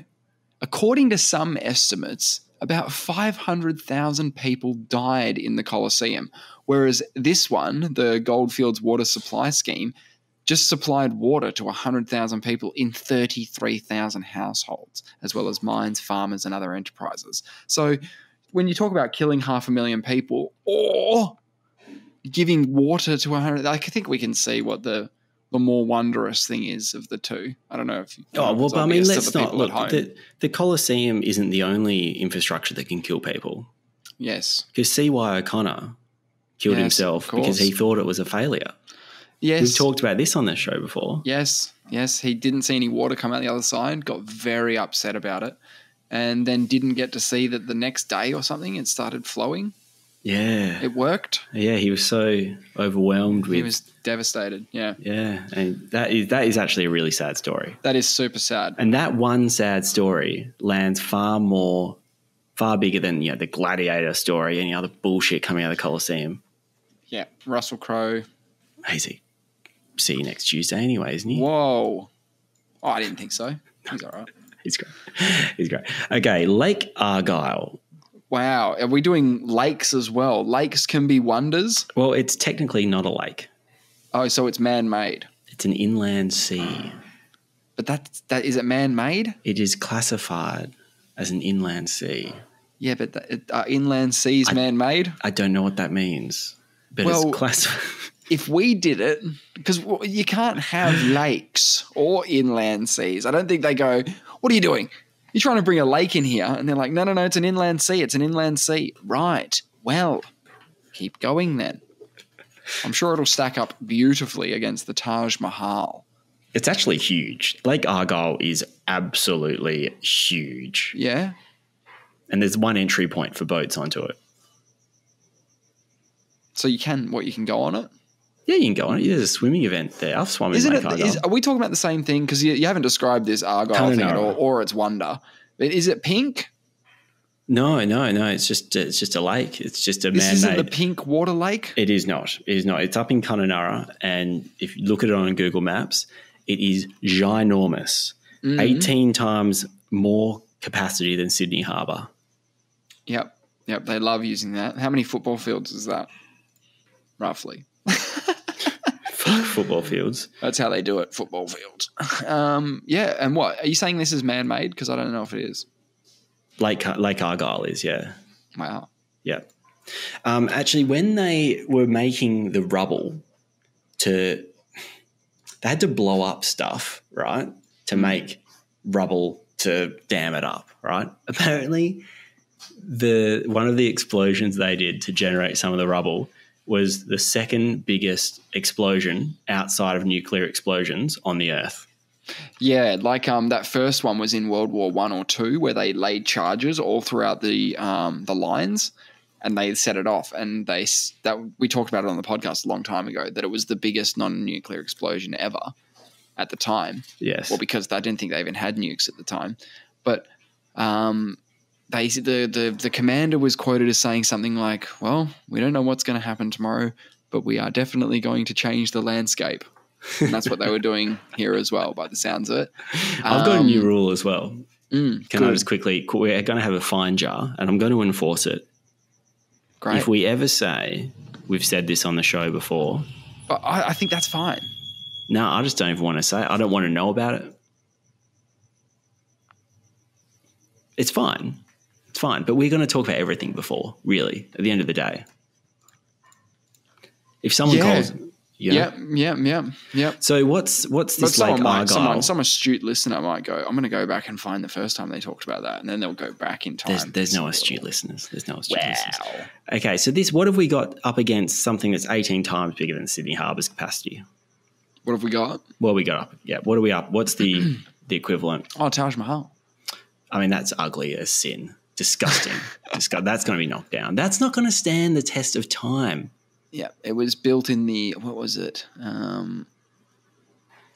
According to some estimates, about 500,000 people died in the Colosseum, whereas this one, the Goldfields Water Supply Scheme, just supplied water to 100,000 people in 33,000 households, as well as mines, farmers, and other enterprises. So when you talk about killing half a million people or giving water to a hundred. I think we can see what the the more wondrous thing is of the two. I don't know if. You Oh well, but I mean, let's not look. at. The, the Colosseum isn't the only infrastructure that can kill people. yes, Because C.Y. O'Connor killed Yes, himself because he thought it was a failure. yes, We've talked about this on this show before. Yes, yes. He didn't see any water come out the other side, got very upset about it, and then didn't get to see that the next day or something it started flowing. Yeah, It worked. yeah. He was so overwhelmed with. He was devastated. Yeah. yeah, and that is that is actually a really sad story. That is super sad. And that one sad story lands far more, far bigger than you know the gladiator story, any other bullshit coming out of the Colosseum. Yeah. Russell Crowe. Easy. See you next Tuesday, anyway, isn't he? Whoa. Oh, I didn't think so. He's all right. [laughs] He's great. He's great. Okay, Lake Argyle. Wow. Are we doing lakes as well? Lakes can be wonders. Well, it's technically not a lake. Oh, so it's man made. It's an inland sea. [gasps] But that that is it man made? It is classified as an inland sea. Yeah, but that, it, are inland seas man made? I don't know what that means, but Well- it's classified. [laughs] if we did it, because you can't have lakes or inland seas. I don't think they go, What are you doing? You're trying to bring a lake in here. And they're like, No, no, no, it's an inland sea. It's an inland sea. Right. Well, keep going then. I'm sure it'll stack up beautifully against the Taj Mahal. it's actually huge. Lake Argyle is absolutely huge. Yeah. And there's one entry point for boats onto it. So you can, what, you can go on it? Yeah, you can go on it. There's a swimming event there. I've swum in Isn't Lake it? Argyle. Is, are we talking about the same thing? Because you, you haven't described this Argyle thing at all, or its wonder. But is it pink? no, no, no. It's just it's just a lake. It's just a This isn't the pink water lake. It is not. It is not. It's up in Kununurra, and if you look at it on Google Maps, it is ginormous. Mm-hmm. 18 times more capacity than Sydney Harbour. Yep. Yep. They love using that. How many football fields is that? Roughly. Football fields. That's how they do it. Football fields. Um, yeah. And what are you saying? This is man made? Because I don't know if it is. Lake, Lake Argyle is, yeah. Wow. Yeah. Um, actually, when they were making the rubble to, they had to blow up stuff, right? To make rubble to dam it up, right? Apparently, the one of the explosions they did to generate some of the rubble was the second biggest explosion outside of nuclear explosions on the Earth. Yeah, like um, that first one was in World War One or two, where they laid charges all throughout the um, the lines, and they set it off. And they that we talked about it on the podcast a long time ago that it was the biggest non-nuclear explosion ever at the time. Yes. Well, because I didn't think they even had nukes at the time, but um, they the the the commander was quoted as saying something like, "Well, we don't know what's going to happen tomorrow, but we are definitely going to change the landscape." and that's what they were doing here as well, by the sounds of it. I've got a new Um, rule as well. mm, Can I good. just quickly? We're going to have a fine jar, and I'm going to enforce it. Great. If we ever say we've said this on the show before, But I, I think that's fine. no, I just don't even want to say. It. I don't want to know about it. It's fine. Fine. But we're going to talk about everything before, really, at the end of the day. If someone Yeah. calls, you know, Yeah, yeah, yeah, yeah. So what's what's But this like someone might, someone, some astute listener might go, I'm going to go back and find the first time they talked about that. And then they'll go back in time. there's, there's no astute listeners. There's no astute Wow. listeners. Okay, so this what have we got up against something that's 18 times bigger than Sydney Harbour's capacity? What have we got? What we got up? Yeah, what are we up? What's the the equivalent? Oh, Taj Mahal. I mean, that's ugly as sin. Disgusting. [laughs] Disgust- that's going to be knocked down. That's not going to stand the test of time. Yeah, it was built in the what was it? Um,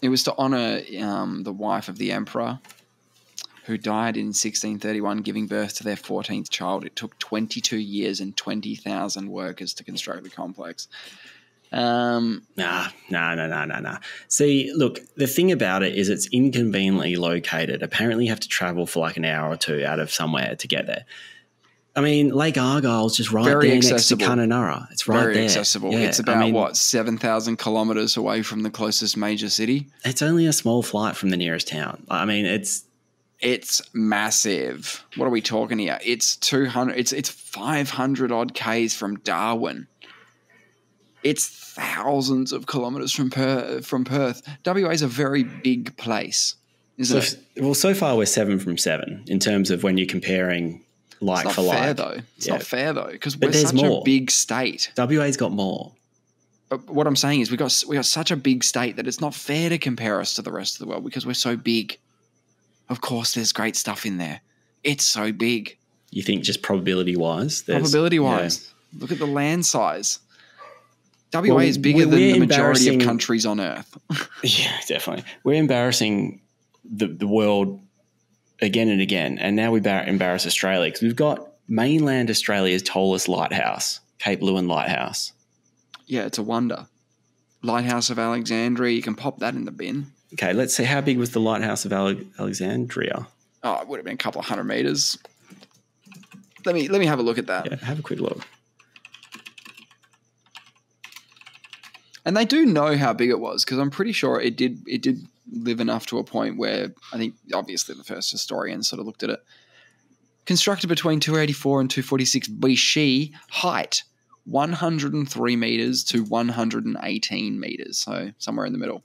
it was to honor um, the wife of the emperor, who died in 1631, giving birth to their 14th child. It took 22 years and 20,000 workers to construct the complex. Um, Nah, nah, nah, nah, nah, nah. See, look, the thing about it is it's inconveniently located. Apparently, you have to travel for like an hour or two out of somewhere to get there. I mean, Lake Argyle's just right Very there accessible. next to Kununurra. It's right very there. accessible. Yeah, it's I about mean, what 7,000 kilometers away from the closest major city. It's only a small flight from the nearest town. I mean, it's It's massive. What are we talking here? It's 200 it's it's 500 odd k's from Darwin. It's thousands of kilometers from Per from Perth. WA is a very big place, isn't So, it? well, so far we're seven from seven in terms of when you're comparing like It's for not fair like. though. It's Yeah. not fair though because we're such more. a big state. WA's got more. But what I'm saying is we got we got such a big state that it's not fair to compare us to the rest of the world because we're so big. Of course, there's great stuff in there. It's so big. You think just probability wise? Probability wise, look at the land size. WA Well, is bigger than the majority of countries on Earth. [laughs] Yeah, definitely. We're embarrassing the, the world again and again. And now we embarrass Australia because we've got mainland Australia's tallest lighthouse, Cape Leeuwin Lighthouse. yeah, it's a wonder. Lighthouse of Alexandria, you can pop that in the bin. Okay, let's see. How big was the Lighthouse of Ale- Alexandria? Oh, it would have been a couple of hundred meters. Let me let me have a look at that. Yeah, have a quick look. And they do know how big it was because I'm pretty sure it did it did live enough to a point where I think obviously the first historians sort of looked at it. Constructed between 284 and 246 BC, height 103 meters to 118 meters, so somewhere in the middle.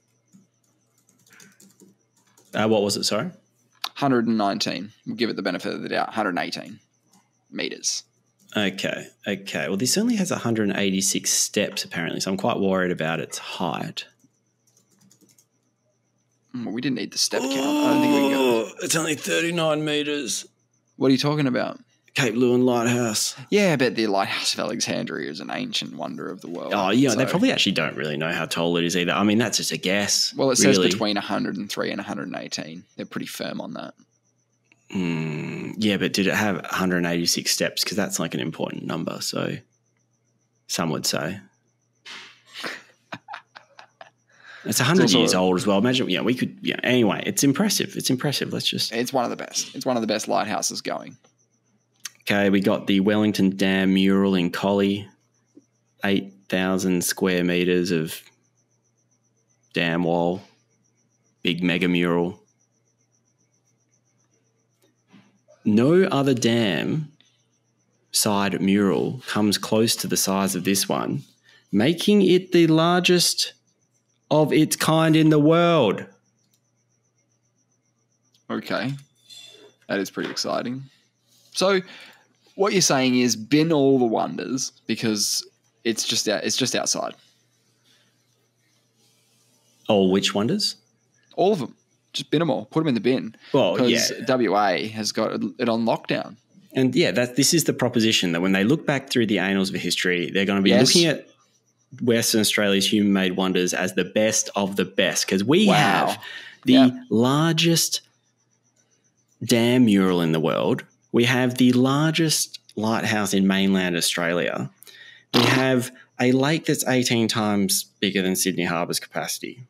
Uh, what was it? Sorry. 119. We'll give it the benefit of the doubt. 118 meters. Okay. Okay. Well, this only has 186 steps apparently, so I'm quite worried about its height. Mm, Well, we didn't need the step count. I don't think we can go. It's only 39 meters. What are you talking about? Cape Leeuwin Lighthouse. Yeah, but the Lighthouse of Alexandria is an ancient wonder of the world. Oh, yeah. They probably actually don't really know how tall it is either. I mean, that's just a guess. Well, it says between 103 and 118. They're pretty firm on that. Mm, yeah, but did it have 186 steps? Because that's like an important number. So some would say. It's 100 years old as well. Imagine, yeah, we could, yeah. Anyway, it's impressive. It's impressive. Let's just, It's one of the best. It's one of the best lighthouses going. okay, we got the Wellington Dam mural in Collie, 8,000 square meters of dam wall, big mega mural. No other dam side mural comes close to the size of this one, making it the largest of its kind in the world. Okay. That is pretty exciting. So, what you're saying is bin all the wonders because it's just out, it's just outside. All which wonders? All of them. Just bin them all. Put them in the bin. Well, Because yeah. WA has got it on lockdown. And yeah, that this is the proposition that when they look back through the annals of history, they're going to be Yes. looking at Western Australia's human-made wonders as the best of the best because we Wow. have the Yeah. largest dam mural in the world. We have the largest lighthouse in mainland Australia. We have a lake that's 18 times bigger than Sydney Harbour's capacity.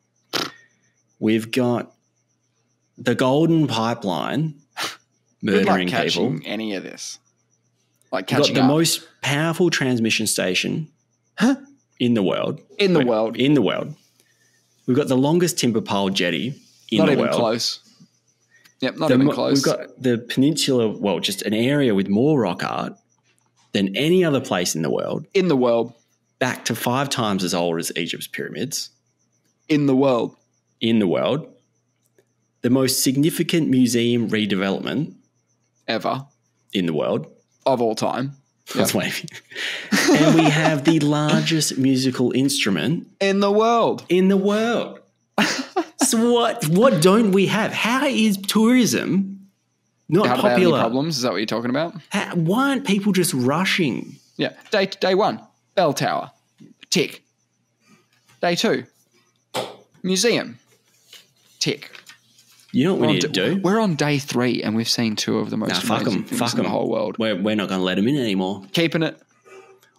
We've got the Golden Pipeline Good luck murdering people. any of this. Like We've got the up. most powerful transmission station Huh? in the world. in the Wait, world. In the world. We've got the longest timber pile jetty in not the even world. close. Yep, not The even close. We've got the peninsula, well, just an area with more rock art than any other place in the world, in the world. back to five times as old as Egypt's pyramids In the world. in the world. The most significant museum redevelopment Ever. in the world. Of all time. [laughs] That's wavy. and we have the largest musical instrument In the world. in the world. [laughs] so what what don't we have? How is tourism not How do they have any popular? problems? Is that what you're talking about? How, why aren't people just rushing? Yeah. Day day one, bell tower, tick. Day two, museum, tick. You know what We're we need to do? we're on day three, and we've seen two of the most Nah, fuck them. things Fuck in them. the whole world. We're, we're not going to let them in anymore. Keeping it.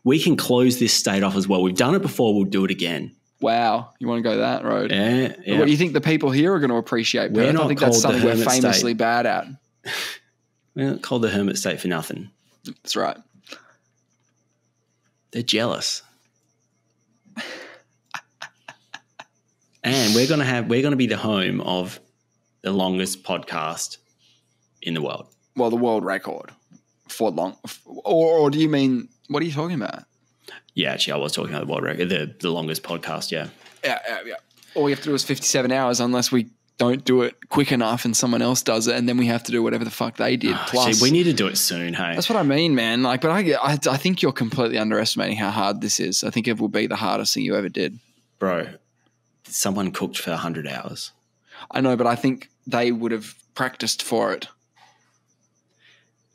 We can close this state off as well. We've done it before. We'll do it again. Wow, you want to go that road? Yeah, yeah. What do you think the people here are going to appreciate? We're Perth? I not think that's something we're famously state. bad at. [laughs] We're not called the hermit state for nothing. That's right. They're jealous. and we're gonna have we're gonna be the home of the longest podcast in the world. Well, the world record for long, or, or do you mean what are you talking about? Yeah, actually, I was talking about the world record, the, the longest podcast. Yeah. Yeah, yeah, yeah. All we have to do is 57 hours unless we don't do it quick enough and someone else does it and then we have to do whatever the fuck they did. Plus, Ah, See, we need to do it soon. Hey, that's what I mean, man. Like, but I, I, I think you're completely underestimating how hard this is. I think it will be the hardest thing you ever did. bro. Someone cooked for hundred hours. I know, but I think they would have practiced for it.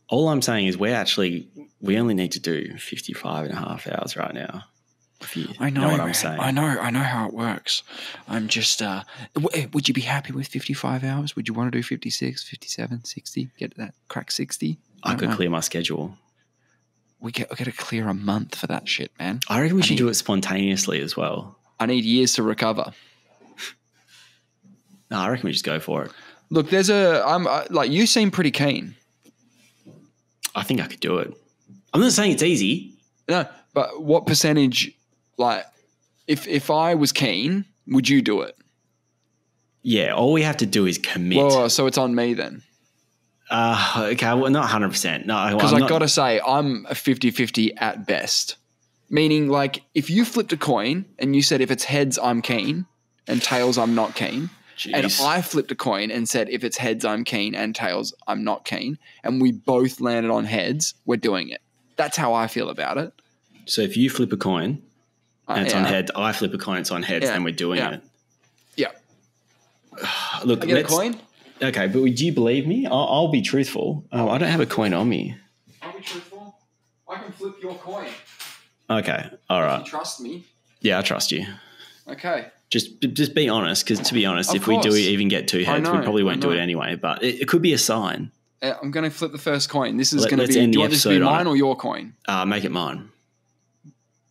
All I'm saying is we're actually we only need to do 55 and a half hours right now. If you I know, what. I'm saying. I know, I know how it works. I'm just, uh, w- eh, would you be happy with 55 hours? Would you want to do 56, 57, 60? Get that crack 60? I don't could know. clear my schedule. We get, we got to clear a month for that shit, man. I reckon we should need- do it spontaneously as well. I need years to recover. No, I reckon we just go for it. Look, there's a, I'm like, you seem pretty keen. I think I could do it. I'm not saying it's easy. No, but what percentage, like, if if I was keen, would you do it? Yeah, all we have to do is commit. Well, so it's on me then. uh, okay, well, not 100%. No, Because I got to say, I'm a 50 50 at best. Meaning, like, if you flipped a coin and you said, if it's heads, I'm keen, and tails, I'm not keen. And I flipped a coin and said, if it's heads, I'm keen, and tails, I'm not keen. And we both landed on heads, we're doing it. That's how I feel about it. So if you flip a coin and it's Uh, on yeah. heads, I flip a coin, it's on heads, Yeah, then we're doing yeah. it. Yeah. [sighs] Look, I get a coin? Okay, but do you believe me? I'll, I'll be truthful. Oh, I don't have a coin on me. I'll be truthful. I can flip your coin. Okay, all right. trust me. Yeah, I trust you. Okay. Just, just be honest, because to be honest, Of if we do even get two heads, we probably won't do it anyway. But it, it could be a sign. Uh, I'm going to flip the first coin. This is Let- going to be. end Do you the want this to be mine or your coin? Uh, make it mine.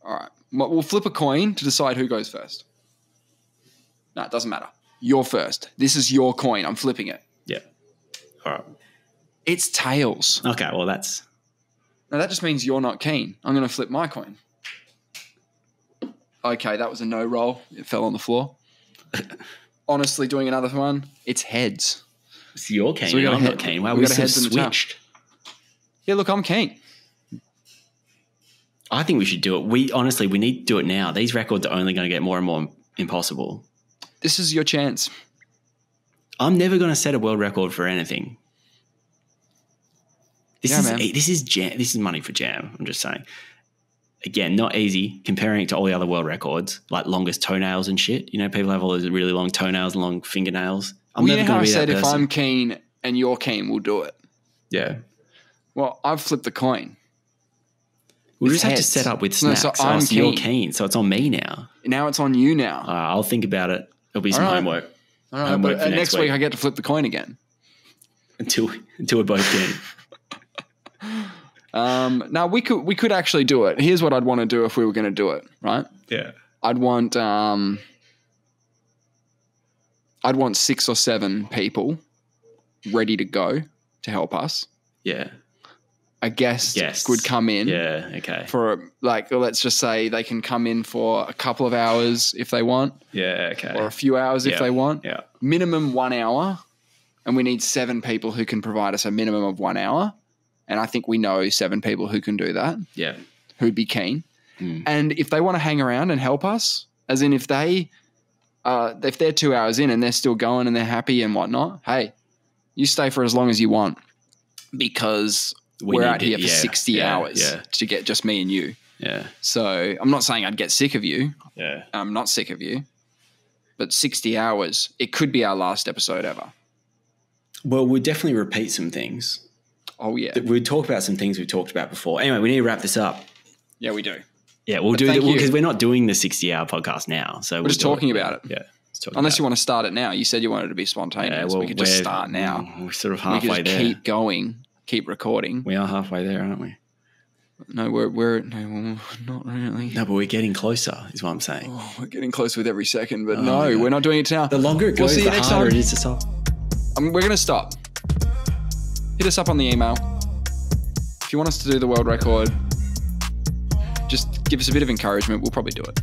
All right. Well, We'll flip a coin to decide who goes first. No, it doesn't matter. You're first. This is your coin. I'm flipping it. Yeah. All right. It's tails. Okay. Well, that's Now that just means you're not keen. I'm going to flip my coin. Okay, that was a no roll. It fell on the floor. [laughs] Honestly, doing another one, it's heads. it's your cane. So we got I'm a not head- keen. Wow, we we, got of heads and a tail. switched. Yeah, look, I'm keen. I think we should do it. We honestly, we need to do it now. These records are only going to get more and more impossible. This is your chance. I'm never going to set a world record for anything. This Yeah, is man. this is jam. This is money for jam. I'm just saying. Again, not easy comparing it to all the other world records, like longest toenails and shit. You know, people have all those really long toenails and long fingernails. I'm well, you never know going to be said that if person. I'm keen and you're keen, we'll do it. yeah, Well, I've flipped the coin. we'll It's just have to set up with No, snacks. so Oh, I'm so you're keen. keen, so it's on me now. Now it's on you now. Uh, I'll think about it. It'll be some All right. homework All right, homework but for uh, next next week. week. I get to flip the coin again. until until we're both keen. Um, now we could we could actually do it. Here's what I'd want to do if we were going to do it. Right? Yeah. I'd want um, I'd want six or seven people ready to go to help us. Yeah. A guest Yes. would come in Yeah. Okay. for like let's just say they can come in for a couple of hours if they want, Yeah. Okay. or a few hours if they want. yeah. minimum one hour, and we need seven people who can provide us a minimum of one hour. And I think we know seven people who can do that, Yeah. who'd be keen. Mm. And if they want to hang around and help us, as in if they, uh, if they're two hours in and they're still going and they're happy and whatnot, hey, you stay for as long as you want because We we are out to- here for yeah, 60 yeah, hours yeah. to get just me and you. Yeah. So I'm not saying I'd get sick of you. Yeah. I'm not sick of you. But 60 hours, it could be our last episode ever. Well, we'll definitely repeat some things. Oh, yeah. We'll talk about some things we've talked about before. Anyway, we need to wrap this up. Yeah, we do. Yeah, we'll But do that because we're not doing the sixty-hour podcast now. So We're just talking about it. Yeah, Unless about you want to start it now. You said you wanted to be spontaneous. Yeah, well, we could just start now. We're sort of We halfway could just there. keep going, keep recording. we are halfway there, aren't we? No, we're we're no, not really. No, but we're getting closer. Is what I'm saying. Oh, we're getting close with every second, but Oh, no, we're not doing it now. The longer it We'll goes, see you the next harder time. it is to stop. Um, we're going to stop. Hit us up on the email. If you want us to do the world record, just give us a bit of encouragement. We'll probably do it.